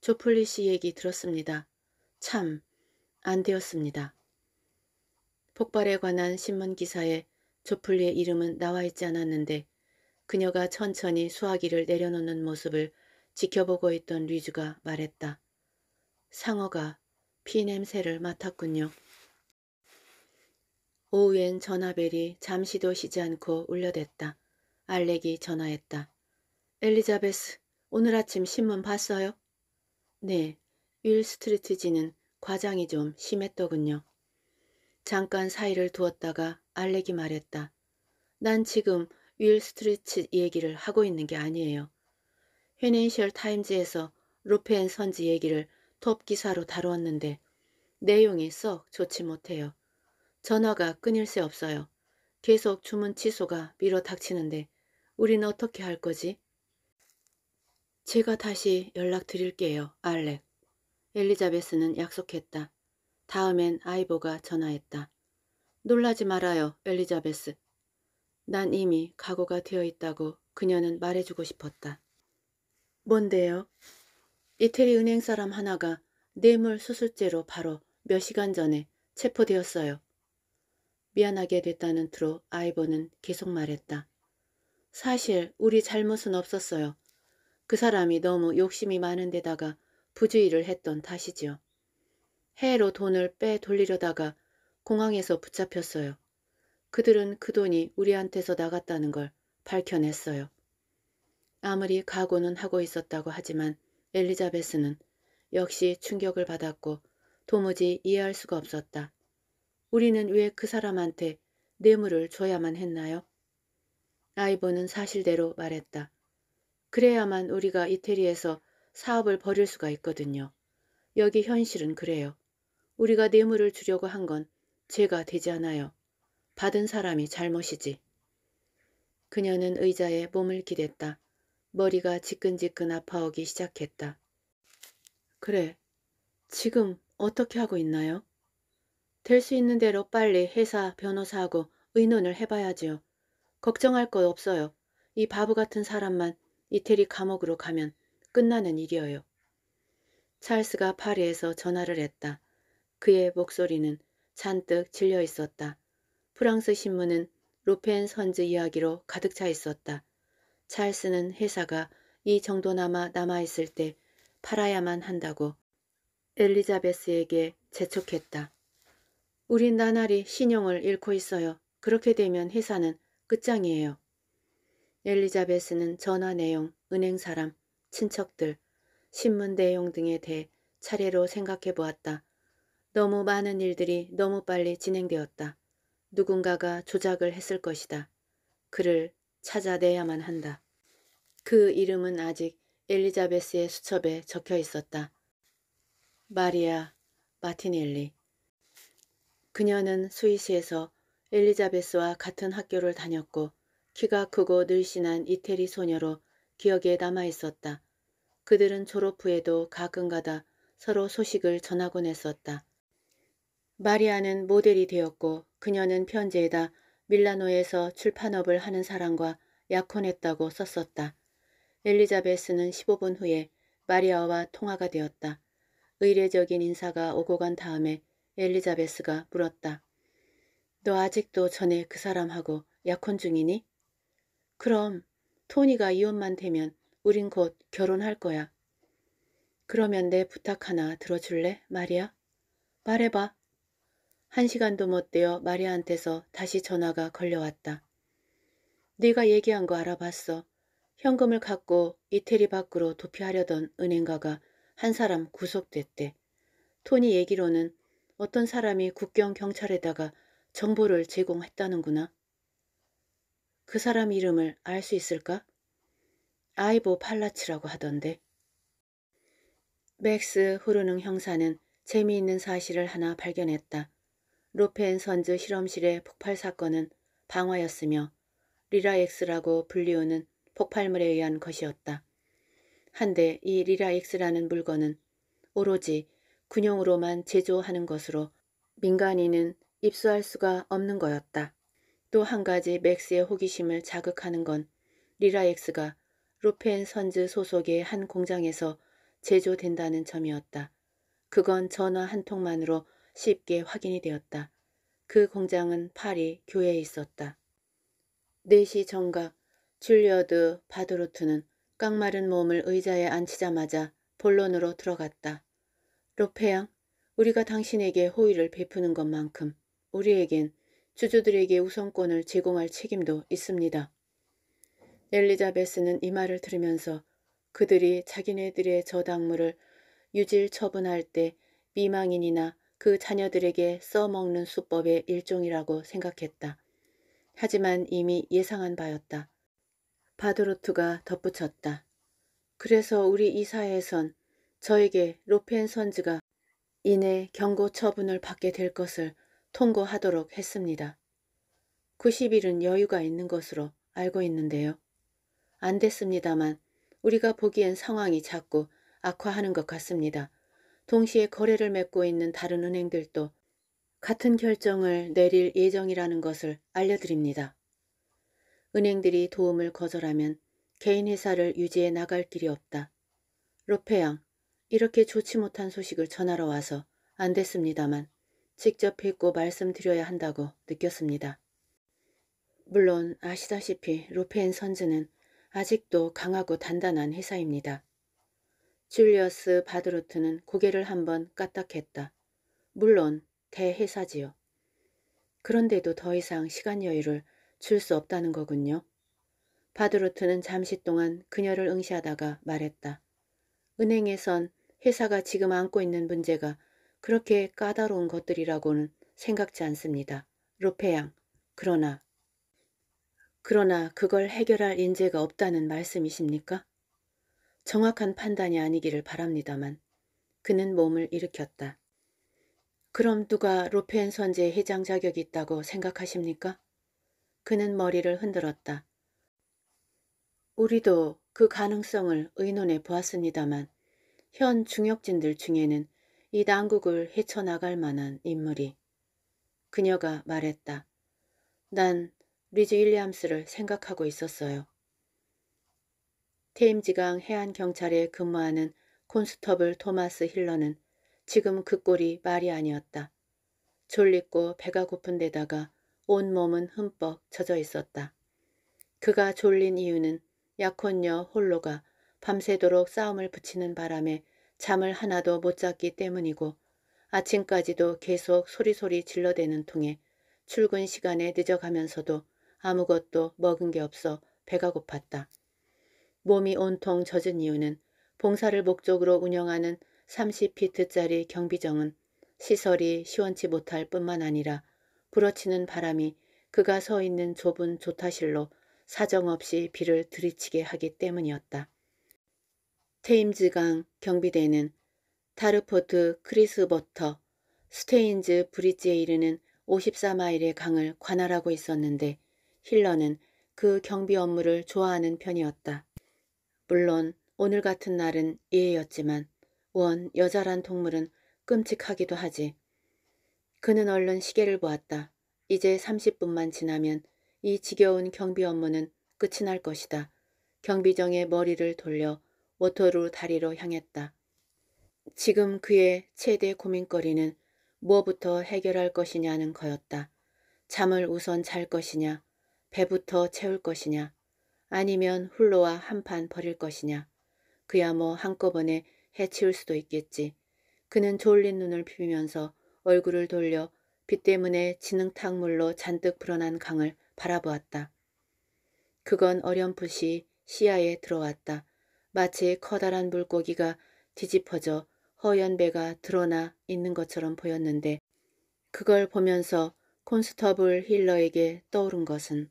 조플리 씨 얘기 들었습니다. 참, 안 되었습니다. 폭발에 관한 신문 기사에 조플리의 이름은 나와 있지 않았는데 그녀가 천천히 수화기를 내려놓는 모습을 지켜보고 있던 리즈가 말했다. 상어가 피 냄새를 맡았군요. 오후엔 전화벨이 잠시도 쉬지 않고 울려댔다. 알렉이 전화했다. 엘리자베스, 오늘 아침 신문 봤어요? 네, 월 스트리트지는 과장이 좀 심했더군요. 잠깐 사이를 두었다가 알렉이 말했다. 난 지금 월 스트리트 얘기를 하고 있는 게 아니에요. 파이낸셜 타임즈에서 로페 앤 선즈 얘기를 톱 기사로 다루었는데 내용이 썩 좋지 못해요. 전화가 끊일 새 없어요. 계속 주문 취소가 밀어 닥치는데 우리는 어떻게 할 거지? 제가 다시 연락드릴게요, 알렉. 엘리자베스는 약속했다. 다음엔 아이보가 전화했다. 놀라지 말아요, 엘리자베스. 난 이미 각오가 되어 있다고 그녀는 말해주고 싶었다. 뭔데요? 이태리 은행 사람 하나가 뇌물 수수죄로 바로 몇 시간 전에 체포되었어요. 미안하게 됐다는 투로 아이보는 계속 말했다. 사실 우리 잘못은 없었어요. 그 사람이 너무 욕심이 많은 데다가 부주의를 했던 탓이지요. 해외로 돈을 빼 돌리려다가 공항에서 붙잡혔어요. 그들은 그 돈이 우리한테서 나갔다는 걸 밝혀냈어요. 아무리 각오는 하고 있었다고 하지만 엘리자베스는 역시 충격을 받았고 도무지 이해할 수가 없었다. 우리는 왜 그 사람한테 뇌물을 줘야만 했나요? 아이보는 사실대로 말했다. 그래야만 우리가 이태리에서 사업을 벌일 수가 있거든요. 여기 현실은 그래요. 우리가 뇌물을 주려고 한 건 죄가 되지 않아요. 받은 사람이 잘못이지. 그녀는 의자에 몸을 기댔다. 머리가 지끈지끈 아파오기 시작했다. 그래, 지금 어떻게 하고 있나요? 될 수 있는 대로 빨리 회사 변호사하고 의논을 해봐야지요. 걱정할 것 없어요. 이 바보 같은 사람만 이태리 감옥으로 가면 끝나는 일이어요. 찰스가 파리에서 전화를 했다. 그의 목소리는 잔뜩 질려 있었다. 프랑스 신문은 로펜 선즈 이야기로 가득 차 있었다. 찰스는 회사가 이 정도나마 남아있을 때 팔아야만 한다고 엘리자베스에게 재촉했다. 우린 나날이 신용을 잃고 있어요. 그렇게 되면 회사는 끝장이에요. 엘리자베스는 전화 내용, 은행 사람, 친척들, 신문 내용 등에 대해 차례로 생각해 보았다. 너무 많은 일들이 너무 빨리 진행되었다. 누군가가 조작을 했을 것이다. 그를 찾아내야만 한다. 그 이름은 아직 엘리자베스의 수첩에 적혀 있었다. 마리아 마티넬리. 그녀는 스위스에서 엘리자베스와 같은 학교를 다녔고 키가 크고 늘씬한 이태리 소녀로 기억에 남아 있었다. 그들은 졸업 후에도 가끔가다 서로 소식을 전하곤 했었다. 마리아는 모델이 되었고 그녀는 편지에다 밀라노에서 출판업을 하는 사람과 약혼했다고 썼었다. 엘리자베스는 15분 후에 마리아와 통화가 되었다. 의례적인 인사가 오고 간 다음에 엘리자베스가 물었다. 너 아직도 전에 그 사람하고 약혼 중이니? 그럼 토니가 이혼만 되면 우린 곧 결혼할 거야. 그러면 내 부탁 하나 들어줄래, 마리아? 말해봐. 한 시간도 못 되어 마리아한테서 다시 전화가 걸려왔다. 네가 얘기한 거 알아봤어. 현금을 갖고 이태리 밖으로 도피하려던 은행가가 한 사람 구속됐대. 토니 얘기로는 어떤 사람이 국경 경찰에다가 정보를 제공했다는구나. 그 사람 이름을 알 수 있을까? 아이보 팔라츠라고 하던데. 맥스 호르능 형사는 재미있는 사실을 하나 발견했다. 로페 앤 선즈 실험실의 폭발 사건은 방화였으며 리라엑스라고 불리우는 폭발물에 의한 것이었다. 한데 이 리라엑스라는 물건은 오로지 군용으로만 제조하는 것으로 민간인은 입수할 수가 없는 거였다. 또 한 가지 맥스의 호기심을 자극하는 건 리라엑스가 로페 앤 선즈 소속의 한 공장에서 제조된다는 점이었다. 그건 전화 한 통만으로 쉽게 확인이 되었다. 그 공장은 파리 교외에 있었다. 4시 정각 줄리어스 바드루트는 깡마른 몸을 의자에 앉히자마자 본론으로 들어갔다. 로페양, 우리가 당신에게 호의를 베푸는 것만큼 우리에겐 주주들에게 우선권을 제공할 책임도 있습니다. 엘리자베스는 이 말을 들으면서 그들이 자기네들의 저당물을 유질 처분할 때 미망인이나 그 자녀들에게 써먹는 수법의 일종이라고 생각했다. 하지만 이미 예상한 바였다. 바드로트가 덧붙였다. 그래서 우리 이사회에선 저에게 로펜 선즈가 이내 경고 처분을 받게 될 것을 통고하도록 했습니다. 90일은 여유가 있는 것으로 알고 있는데요. 안 됐습니다만 우리가 보기엔 상황이 자꾸 악화하는 것 같습니다. 동시에 거래를 맺고 있는 다른 은행들도 같은 결정을 내릴 예정이라는 것을 알려드립니다. 은행들이 도움을 거절하면 개인 회사를 유지해 나갈 길이 없다. 로페양, 이렇게 좋지 못한 소식을 전하러 와서 안 됐습니다만 직접 뵙고 말씀드려야 한다고 느꼈습니다. 물론 아시다시피 로페인 선즈는 아직도 강하고 단단한 회사입니다. 줄리어스 바드로트는 고개를 한번 까딱했다. 물론 대회사지요. 그런데도 더 이상 시간 여유를 줄 수 없다는 거군요. 바드로트는 잠시 동안 그녀를 응시하다가 말했다. 은행에선 회사가 지금 안고 있는 문제가 그렇게 까다로운 것들이라고는 생각지 않습니다. 로페양. 그러나 그러나 그걸 해결할 인재가 없다는 말씀이십니까? 정확한 판단이 아니기를 바랍니다만 그는 몸을 일으켰다. 그럼 누가 로펜 선제 회장 자격이 있다고 생각하십니까? 그는 머리를 흔들었다. 우리도 그 가능성을 의논해 보았습니다만 현 중역진들 중에는 이 난국을 헤쳐나갈 만한 인물이 그녀가 말했다. 난 리즈 윌리엄스를 생각하고 있었어요. 테임즈강 해안경찰에 근무하는 콘스터블 토마스 힐러는 지금 그 꼴이 말이 아니었다. 졸리고 배가 고픈 데다가 온몸은 흠뻑 젖어 있었다. 그가 졸린 이유는 약혼녀 홀로가 밤새도록 싸움을 붙이는 바람에 잠을 하나도 못 잤기 때문이고 아침까지도 계속 소리소리 질러대는 통에 출근 시간에 늦어가면서도 아무것도 먹은 게 없어 배가 고팠다. 몸이 온통 젖은 이유는 봉사를 목적으로 운영하는 30피트짜리 경비정은 시설이 시원치 못할 뿐만 아니라 불어치는 바람이 그가 서 있는 좁은 조타실로 사정없이 비를 들이치게 하기 때문이었다. 테임즈강 경비대는 타르포트 크리스버터 스테인즈 브릿지에 이르는 54마일의 강을 관할하고 있었는데 힐러는 그 경비 업무를 좋아하는 편이었다. 물론 오늘 같은 날은 예외였지만 원 여자란 동물은 끔찍하기도 하지. 그는 얼른 시계를 보았다. 이제 30분만 지나면 이 지겨운 경비 업무는 끝이 날 것이다. 경비정의 머리를 돌려 워터루 다리로 향했다. 지금 그의 최대 고민거리는 무엇부터 해결할 것이냐는 거였다. 잠을 우선 잘 것이냐, 배부터 채울 것이냐 아니면 훌로와 한판 버릴 것이냐 그야 뭐 한꺼번에 해치울 수도 있겠지. 그는 졸린 눈을 비비면서 얼굴을 돌려 빛 때문에 진흙탕물로 잔뜩 불어난 강을 바라보았다. 그건 어렴풋이 시야에 들어왔다. 마치 커다란 물고기가 뒤집어져 허연 배가 드러나 있는 것처럼 보였는데 그걸 보면서 콘스터블 힐러에게 떠오른 것은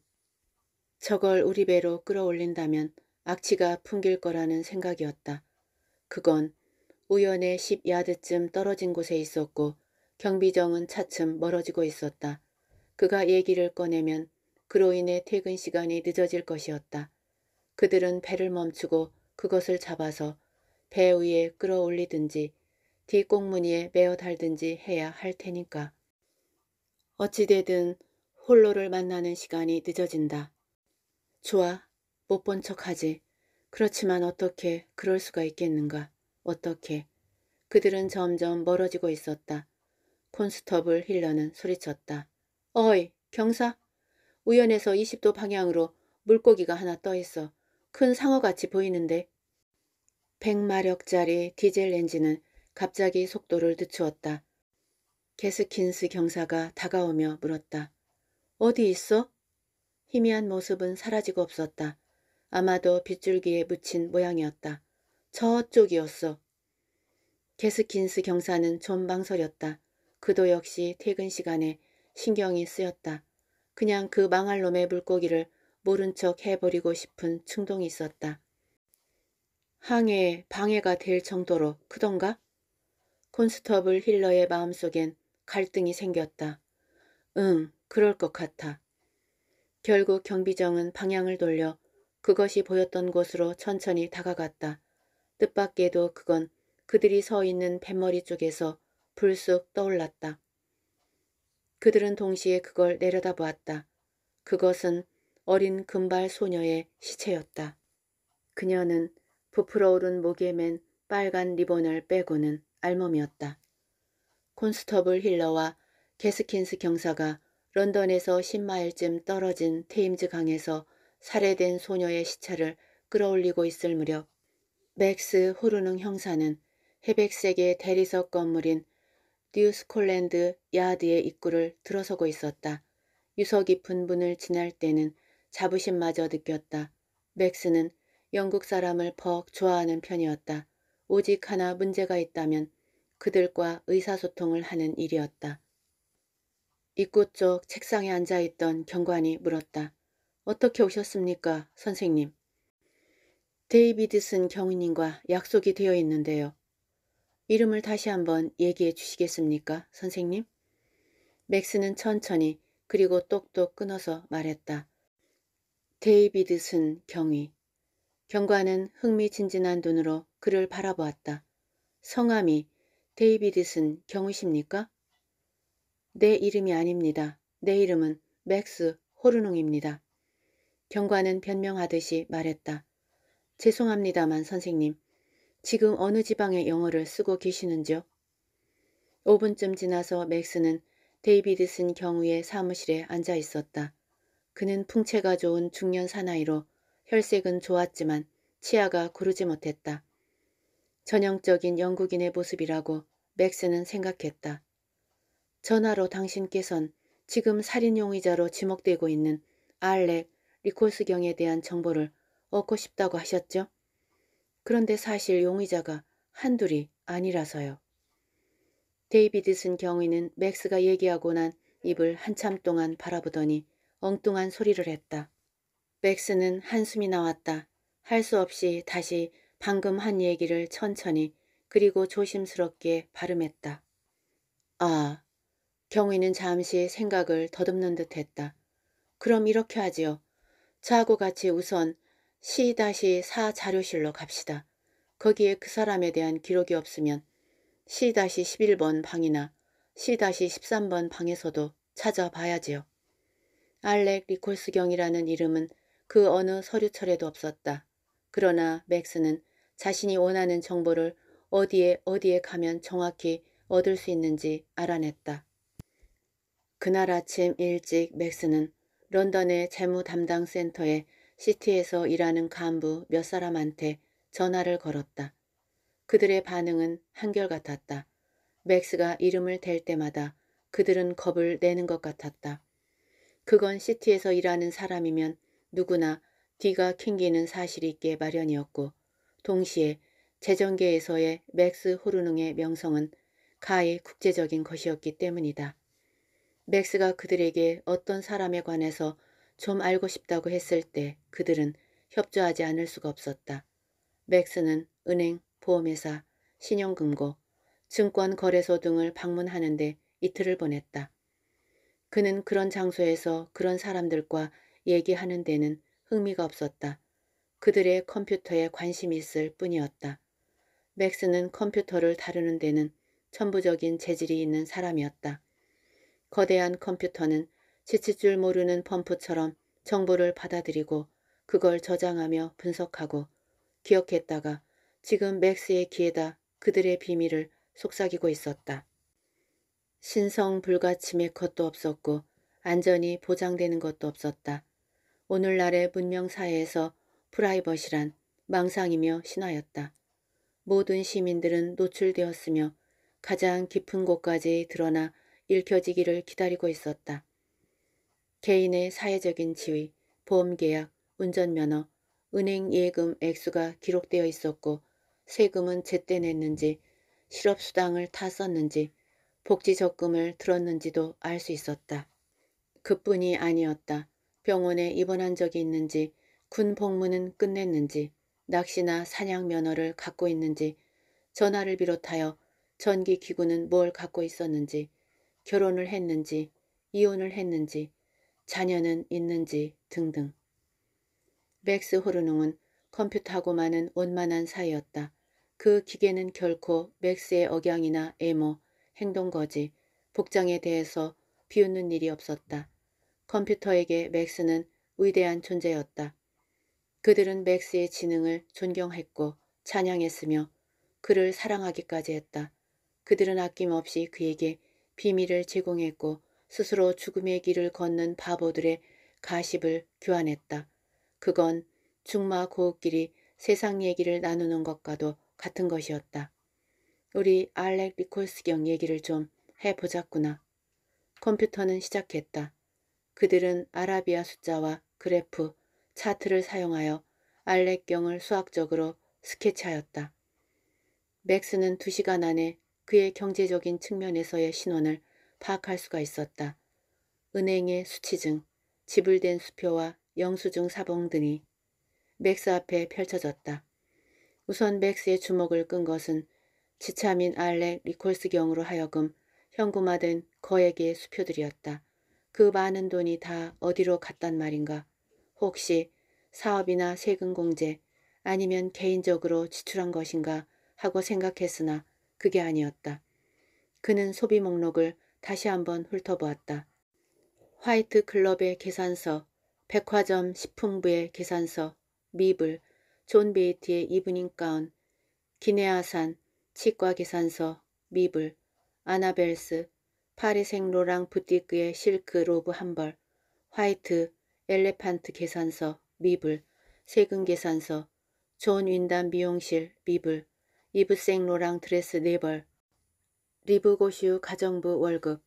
저걸 우리 배로 끌어올린다면 악취가 풍길 거라는 생각이었다. 그건 우연의 10야드쯤 떨어진 곳에 있었고 경비정은 차츰 멀어지고 있었다. 그가 얘기를 꺼내면 그로 인해 퇴근 시간이 늦어질 것이었다. 그들은 배를 멈추고 그것을 잡아서 배 위에 끌어올리든지 뒷꽁무니에 메어 달든지 해야 할 테니까. 어찌되든 홀로를 만나는 시간이 늦어진다. 좋아. 못 본 척하지. 그렇지만 어떻게 그럴 수가 있겠는가. 어떻게. 그들은 점점 멀어지고 있었다. 콘스터블 힐러는 소리쳤다. 어이 경사. 우연에서 20도 방향으로 물고기가 하나 떠있어. 큰 상어같이 보이는데. 100마력짜리 디젤 엔진은 갑자기 속도를 늦추었다. 게스킨스 경사가 다가오며 물었다. 어디 있어? 희미한 모습은 사라지고 없었다. 아마도 빗줄기에 묻힌 모양이었다. 저쪽이었어. 게스킨스 경사는 좀 망설였다. 그도 역시 퇴근 시간에 신경이 쓰였다. 그냥 그 망할 놈의 물고기를 모른 척 해버리고 싶은 충동이 있었다. 항해에 방해가 될 정도로 크던가? 콘스터블 힐러의 마음속엔 갈등이 생겼다. 응, 그럴 것 같아. 결국 경비정은 방향을 돌려 그것이 보였던 곳으로 천천히 다가갔다. 뜻밖에도 그건 그들이 서 있는 뱃머리 쪽에서 불쑥 떠올랐다. 그들은 동시에 그걸 내려다보았다. 그것은 어린 금발 소녀의 시체였다. 그녀는 부풀어 오른 목에 맨 빨간 리본을 빼고는 알몸이었다. 콘스터블 힐러와 게스킨스 경사가 런던에서 10마일쯤 떨어진 테임즈 강에서 살해된 소녀의 시체를 끌어올리고 있을 무렵 맥스 호르능 형사는 회백색의 대리석 건물인 뉴스코틀랜드 야드의 입구를 들어서고 있었다. 유서 깊은 문을 지날 때는 자부심마저 느꼈다. 맥스는 영국 사람을 퍽 좋아하는 편이었다. 오직 하나 문제가 있다면 그들과 의사소통을 하는 일이었다. 입구 쪽 책상에 앉아있던 경관이 물었다. 어떻게 오셨습니까, 선생님? 데이비드슨 경위님과 약속이 되어 있는데요. 이름을 다시 한번 얘기해 주시겠습니까, 선생님? 맥스는 천천히 그리고 똑똑 끊어서 말했다. 데이비드슨 경위. 경관은 흥미진진한 눈으로 그를 바라보았다. 성함이 데이비드슨 경위십니까? 내 이름이 아닙니다. 내 이름은 맥스 호르농입니다. 경관은 변명하듯이 말했다. 죄송합니다만 선생님, 지금 어느 지방의 영어를 쓰고 계시는지요? 5분쯤 지나서 맥스는 데이비드슨 경위의 사무실에 앉아 있었다. 그는 풍채가 좋은 중년 사나이로 혈색은 좋았지만 치아가 고르지 못했다. 전형적인 영국인의 모습이라고 맥스는 생각했다. 전화로 당신께선 지금 살인 용의자로 지목되고 있는 알렉 리콜스경에 대한 정보를 얻고 싶다고 하셨죠? 그런데 사실 용의자가 한둘이 아니라서요. 데이비드슨 경위는 맥스가 얘기하고 난 입을 한참 동안 바라보더니 엉뚱한 소리를 했다. 맥스는 한숨이 나왔다. 할 수 없이 다시 방금 한 얘기를 천천히 그리고 조심스럽게 발음했다. 아, 경위는 잠시 생각을 더듬는 듯 했다. 그럼 이렇게 하지요. 저하고 같이 우선 C-4 자료실로 갑시다. 거기에 그 사람에 대한 기록이 없으면 C-11번 방이나 C-13번 방에서도 찾아봐야지요. 알렉 리콜스경이라는 이름은 그 어느 서류철에도 없었다. 그러나 맥스는 자신이 원하는 정보를 어디에 어디에 가면 정확히 얻을 수 있는지 알아냈다. 그날 아침 일찍 맥스는 런던의 재무 담당 센터에 시티에서 일하는 간부 몇 사람한테 전화를 걸었다. 그들의 반응은 한결같았다. 맥스가 이름을 댈 때마다 그들은 겁을 내는 것 같았다. 그건 시티에서 일하는 사람이면 누구나 뒤가 캥기는 사실이 있게 마련이었고 동시에 재정계에서의 맥스 호르능의 명성은 가히 국제적인 것이었기 때문이다. 맥스가 그들에게 어떤 사람에 관해서 좀 알고 싶다고 했을 때 그들은 협조하지 않을 수가 없었다. 맥스는 은행, 보험회사, 신용금고, 증권거래소 등을 방문하는데 이틀을 보냈다. 그는 그런 장소에서 그런 사람들과 얘기하는 데는 흥미가 없었다. 그들의 컴퓨터에 관심이 있을 뿐이었다. 맥스는 컴퓨터를 다루는 데는 천부적인 재질이 있는 사람이었다. 거대한 컴퓨터는 지칠 줄 모르는 펌프처럼 정보를 받아들이고 그걸 저장하며 분석하고 기억했다가 지금 맥스의 귀에다 그들의 비밀을 속삭이고 있었다. 신성 불가침의 것도 없었고 안전이 보장되는 것도 없었다. 오늘날의 문명사회에서 프라이버시란 망상이며 신화였다. 모든 시민들은 노출되었으며 가장 깊은 곳까지 드러나 읽혀지기를 기다리고 있었다. 개인의 사회적인 지위, 보험계약, 운전면허, 은행 예금 액수가 기록되어 있었고 세금은 제때 냈는지 실업수당을 타 썼는지 복지적금을 들었는지도 알 수 있었다. 그뿐이 아니었다. 병원에 입원한 적이 있는지 군 복무는 끝냈는지 낚시나 사냥 면허를 갖고 있는지 전화를 비롯하여 전기기구는 뭘 갖고 있었는지 결혼을 했는지 이혼을 했는지 자녀는 있는지 등등. 맥스 호르농은 컴퓨터하고만은 원만한 사이였다. 그 기계는 결코 맥스의 억양이나 외모, 행동거지, 복장에 대해서 비웃는 일이 없었다. 컴퓨터에게 맥스는 위대한 존재였다. 그들은 맥스의 지능을 존경했고 찬양했으며 그를 사랑하기까지 했다. 그들은 아낌없이 그에게 비밀을 제공했고 스스로 죽음의 길을 걷는 바보들의 가십을 교환했다. 그건 중마 고우끼리 세상 얘기를 나누는 것과도 같은 것이었다. 우리 알렉 리콜스경 얘기를 좀 해보자꾸나. 컴퓨터는 시작했다. 그들은 아라비아 숫자와 그래프, 차트를 사용하여 알렉경을 수학적으로 스케치하였다. 맥스는 두 시간 안에 그의 경제적인 측면에서의 신원을 파악할 수가 있었다. 은행의 수취증, 지불된 수표와 영수증 사본 등이 맥스 앞에 펼쳐졌다. 우선 맥스의 주목을 끈 것은 지참인 알렉 리콜스 경으로 하여금 현금화된 거액의 수표들이었다. 그 많은 돈이 다 어디로 갔단 말인가? 혹시 사업이나 세금 공제 아니면 개인적으로 지출한 것인가 하고 생각했으나 그게 아니었다. 그는 소비 목록을 다시 한번 훑어보았다. 화이트 클럽의 계산서, 백화점 식품부의 계산서, 미불, 존 베이티의 이브닝 가운, 기네아산, 치과 계산서, 미불, 아나벨스, 파리생 로랑 부티크의 실크 로브 한 벌, 화이트, 엘레판트 계산서, 미불, 세금 계산서, 존 윈단 미용실, 미불, 이브생 로랑 드레스 네벌, 리브고슈 가정부 월급.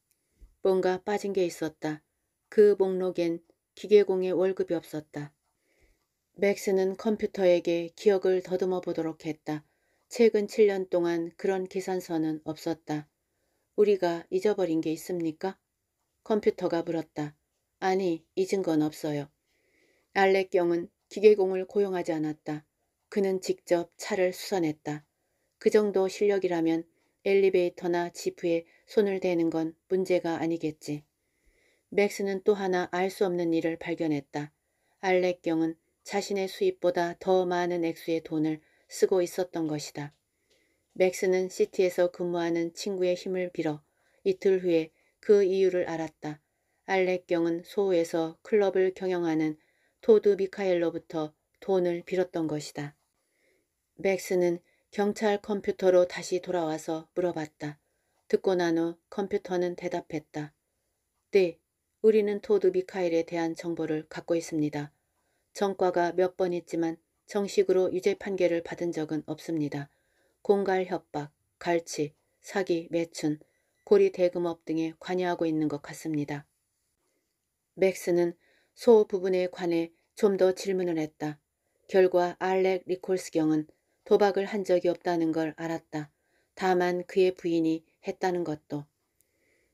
뭔가 빠진 게 있었다. 그 목록엔 기계공의 월급이 없었다. 맥스는 컴퓨터에게 기억을 더듬어 보도록 했다. 최근 7년 동안 그런 계산서는 없었다. 우리가 잊어버린 게 있습니까? 컴퓨터가 물었다. 아니, 잊은 건 없어요. 알렉 경은 기계공을 고용하지 않았다. 그는 직접 차를 수선했다. 그 정도 실력이라면 엘리베이터나 지프에 손을 대는 건 문제가 아니겠지. 맥스는 또 하나 알 수 없는 일을 발견했다. 알렉 경은 자신의 수입보다 더 많은 액수의 돈을 쓰고 있었던 것이다. 맥스는 시티에서 근무하는 친구의 힘을 빌어 이틀 후에 그 이유를 알았다. 알렉경은 소호에서 클럽을 경영하는 토드 미카엘로부터 돈을 빌었던 것이다. 맥스는 경찰 컴퓨터로 다시 돌아와서 물어봤다. 듣고 난 후 컴퓨터는 대답했다. 네, 우리는 토드 미카엘에 대한 정보를 갖고 있습니다. 전과가 몇 번 있지만 정식으로 유죄 판결을 받은 적은 없습니다. 공갈 협박, 갈치, 사기, 매춘, 고리 대금업 등에 관여하고 있는 것 같습니다. 맥스는 소 부분에 관해 좀 더 질문을 했다. 결과 알렉 리콜스경은 도박을 한 적이 없다는 걸 알았다. 다만 그의 부인이 했다는 것도.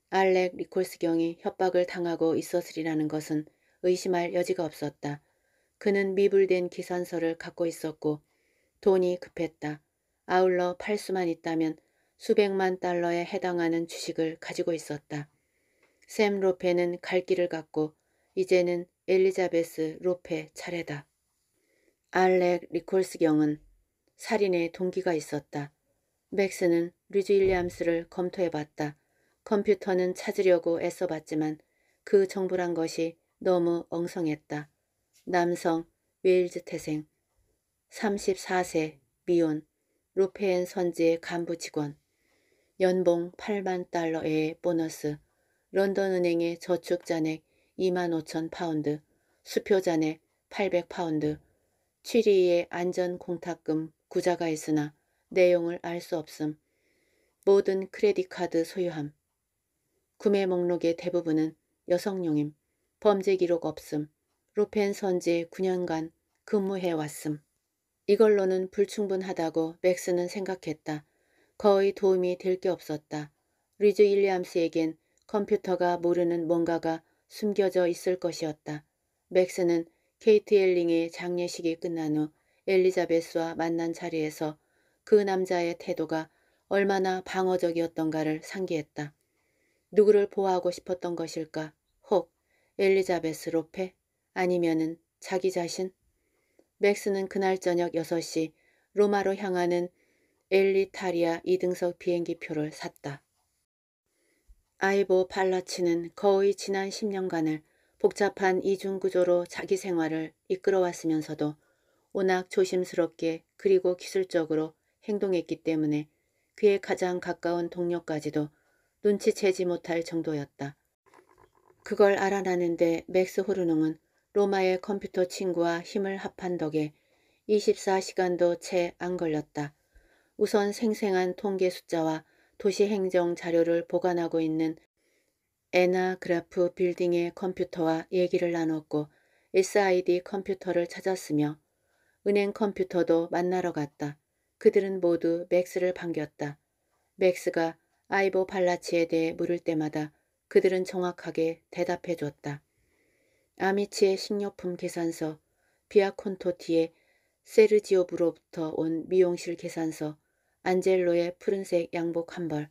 알렉 리콜스경이 협박을 당하고 있었으리라는 것은 의심할 여지가 없었다. 그는 미불된 기산서를 갖고 있었고 돈이 급했다. 아울러 팔 수만 있다면 수백만 달러에 해당하는 주식을 가지고 있었다. 샘 로페는 갈 길을 갔고 이제는 엘리자베스 로페 차례다. 알렉 리콜스 경은 살인의 동기가 있었다. 맥스는 리즈 윌리암스를 검토해봤다. 컴퓨터는 찾으려고 애써봤지만 그 정보란 것이 너무 엉성했다. 남성, 웨일즈 태생, 34세, 미혼, 로페 앤 선즈의 간부 직원, 연봉 8만 달러의 보너스, 런던은행의 저축 잔액 2만 5천 파운드, 수표 잔액 800 파운드, 취리히 안전 공탁금 구좌가 있으나 내용을 알 수 없음. 모든 크레딧 카드 소유함. 구매 목록의 대부분은 여성용임. 범죄 기록 없음. 로페 앤 선즈 9년간 근무해 왔음. 이걸로는 불충분하다고 맥스는 생각했다. 거의 도움이 될 게 없었다. 리즈 윌리암스에겐 컴퓨터가 모르는 뭔가가 숨겨져 있을 것이었다. 맥스는 케이트 엘링의 장례식이 끝난 후 엘리자베스와 만난 자리에서 그 남자의 태도가 얼마나 방어적이었던가를 상기했다. 누구를 보호하고 싶었던 것일까? 혹 엘리자베스 로페? 아니면은 자기 자신? 맥스는 그날 저녁 6시 로마로 향하는 알리탈리아 2등석 비행기표를 샀다. 아이보 팔라치는 거의 지난 10년간을 복잡한 이중구조로 자기 생활을 이끌어왔으면서도 워낙 조심스럽게 그리고 기술적으로 행동했기 때문에 그의 가장 가까운 동료까지도 눈치채지 못할 정도였다. 그걸 알아내는데 맥스 호르농은 로마의 컴퓨터 친구와 힘을 합한 덕에 24시간도 채 안 걸렸다. 우선 생생한 통계 숫자와 도시 행정 자료를 보관하고 있는 에나 그라프 빌딩의 컴퓨터와 얘기를 나눴고 SID 컴퓨터를 찾았으며 은행 컴퓨터도 만나러 갔다. 그들은 모두 맥스를 반겼다. 맥스가 아이보 발라치에 대해 물을 때마다 그들은 정확하게 대답해 줬다. 아미치의 식료품 계산서, 비아콘토티의 세르지오브로부터 온 미용실 계산서, 안젤로의 푸른색 양복 한 벌,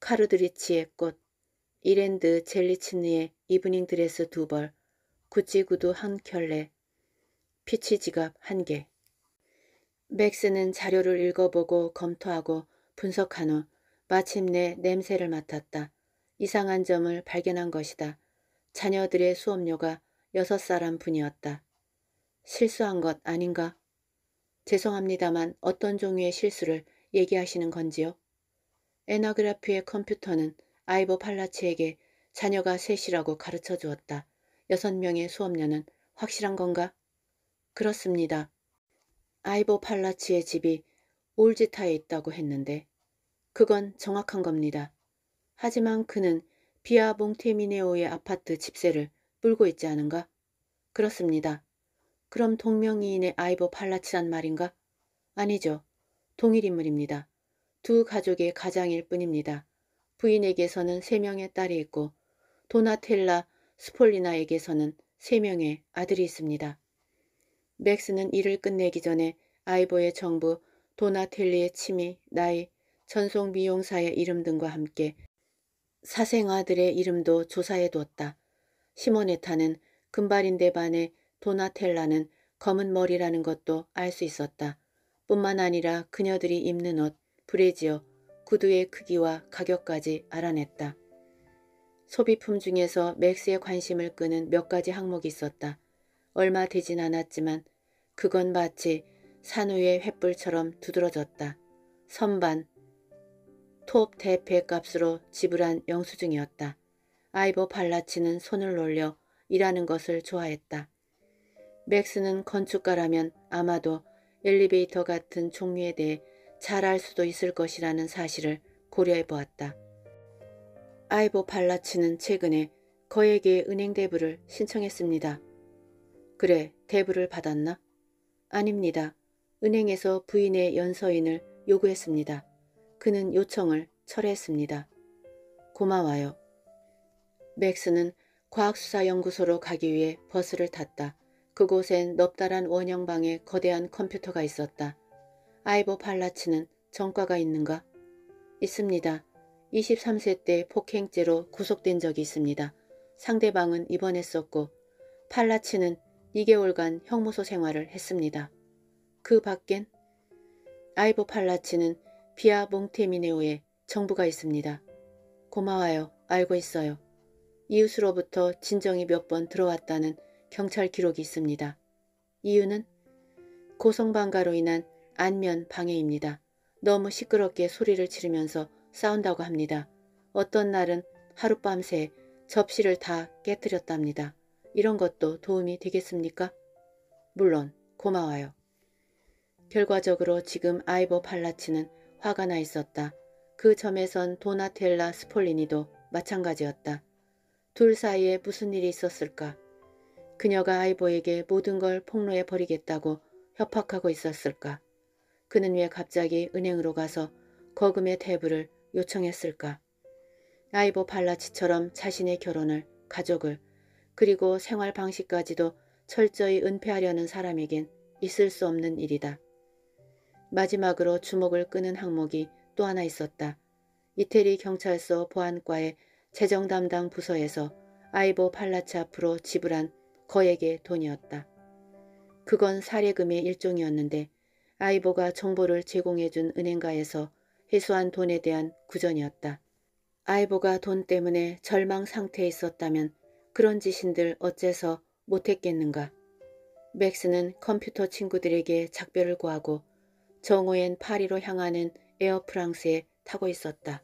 카르드리치의 꽃, 이랜드 젤리치느의 이브닝 드레스 두 벌, 구찌 구두 한 켤레, 피치 지갑 한 개. 맥스는 자료를 읽어보고 검토하고 분석한 후 마침내 냄새를 맡았다. 이상한 점을 발견한 것이다. 자녀들의 수업료가 여섯 사람 분이었다. 실수한 것 아닌가? 죄송합니다만 어떤 종류의 실수를 얘기하시는 건지요? 에나그라피의 컴퓨터는 아이보 팔라치에게 자녀가 셋이라고 가르쳐 주었다. 여섯 명의 수업료는 확실한 건가? 그렇습니다. 아이보 팔라치의 집이 올지타에 있다고 했는데 그건 정확한 겁니다. 하지만 그는 비아 몽테미네오의 아파트 집세를 물고 있지 않은가? 그렇습니다. 그럼 동명이인의 아이보 팔라치란 말인가? 아니죠. 동일인물입니다. 두 가족의 가장일 뿐입니다. 부인에게서는 세 명의 딸이 있고 도나텔라 스폴리나에게서는 세 명의 아들이 있습니다. 맥스는 일을 끝내기 전에 아이보의 정부, 도나텔리의 취미, 나이, 전속 미용사의 이름 등과 함께 사생아들의 이름도 조사해 두었다. 시모네타는 금발인데 반해 도나텔라는 검은 머리라는 것도 알 수 있었다. 뿐만 아니라 그녀들이 입는 옷, 브레지어, 구두의 크기와 가격까지 알아냈다. 소비품 중에서 맥스의 관심을 끄는 몇 가지 항목이 있었다. 얼마 되진 않았지만 그건 마치 산후의 횃불처럼 두드러졌다. 선반, 톱 대패 값으로 지불한 영수증이었다. 아이보 발라치는 손을 놀려 일하는 것을 좋아했다. 맥스는 건축가라면 아마도 엘리베이터 같은 종류에 대해 잘 알 수도 있을 것이라는 사실을 고려해 보았다. 아이보 발라치는 최근에 거에게 은행 대부를 신청했습니다. 그래, 대부를 받았나? 아닙니다. 은행에서 부인의 연서인을 요구했습니다. 그는 요청을 철회했습니다. 고마워요. 맥스는 과학수사연구소로 가기 위해 버스를 탔다. 그곳엔 넙다란 원형방에 거대한 컴퓨터가 있었다. 아이보 팔라치는 전과가 있는가? 있습니다. 23세 때 폭행죄로 구속된 적이 있습니다. 상대방은 입원했었고 팔라치는 2개월간 형무소 생활을 했습니다. 그 밖엔 아이보 팔라치는 비아 몽테미네오에 정부가 있습니다. 고마워요. 알고 있어요. 이웃으로부터 진정이 몇 번 들어왔다는 경찰 기록이 있습니다. 이유는 고성방가로 인한 안면 방해입니다. 너무 시끄럽게 소리를 지르면서 싸운다고 합니다. 어떤 날은 하룻밤새 접시를 다 깨뜨렸답니다. 이런 것도 도움이 되겠습니까? 물론 고마워요. 결과적으로 지금 아이보 팔라치는 화가 나 있었다. 그 점에선 도나텔라 스폴리니도 마찬가지였다. 둘 사이에 무슨 일이 있었을까? 그녀가 아이보에게 모든 걸 폭로해 버리겠다고 협박하고 있었을까? 그는 왜 갑자기 은행으로 가서 거금의 대부를 요청했을까? 아이보 발라치처럼 자신의 결혼을, 가족을, 그리고 생활 방식까지도 철저히 은폐하려는 사람에겐 있을 수 없는 일이다. 마지막으로 주목을 끄는 항목이 또 하나 있었다. 이태리 경찰서 보안과의 재정 담당 부서에서 아이보 팔라치 앞으로 지불한 거액의 돈이었다. 그건 사례금의 일종이었는데 아이보가 정보를 제공해준 은행가에서 회수한 돈에 대한 구전이었다. 아이보가 돈 때문에 절망 상태에 있었다면 그런 짓인들 어째서 못했겠는가. 맥스는 컴퓨터 친구들에게 작별을 구하고 정오엔 파리로 향하는 에어프랑스에 타고 있었다.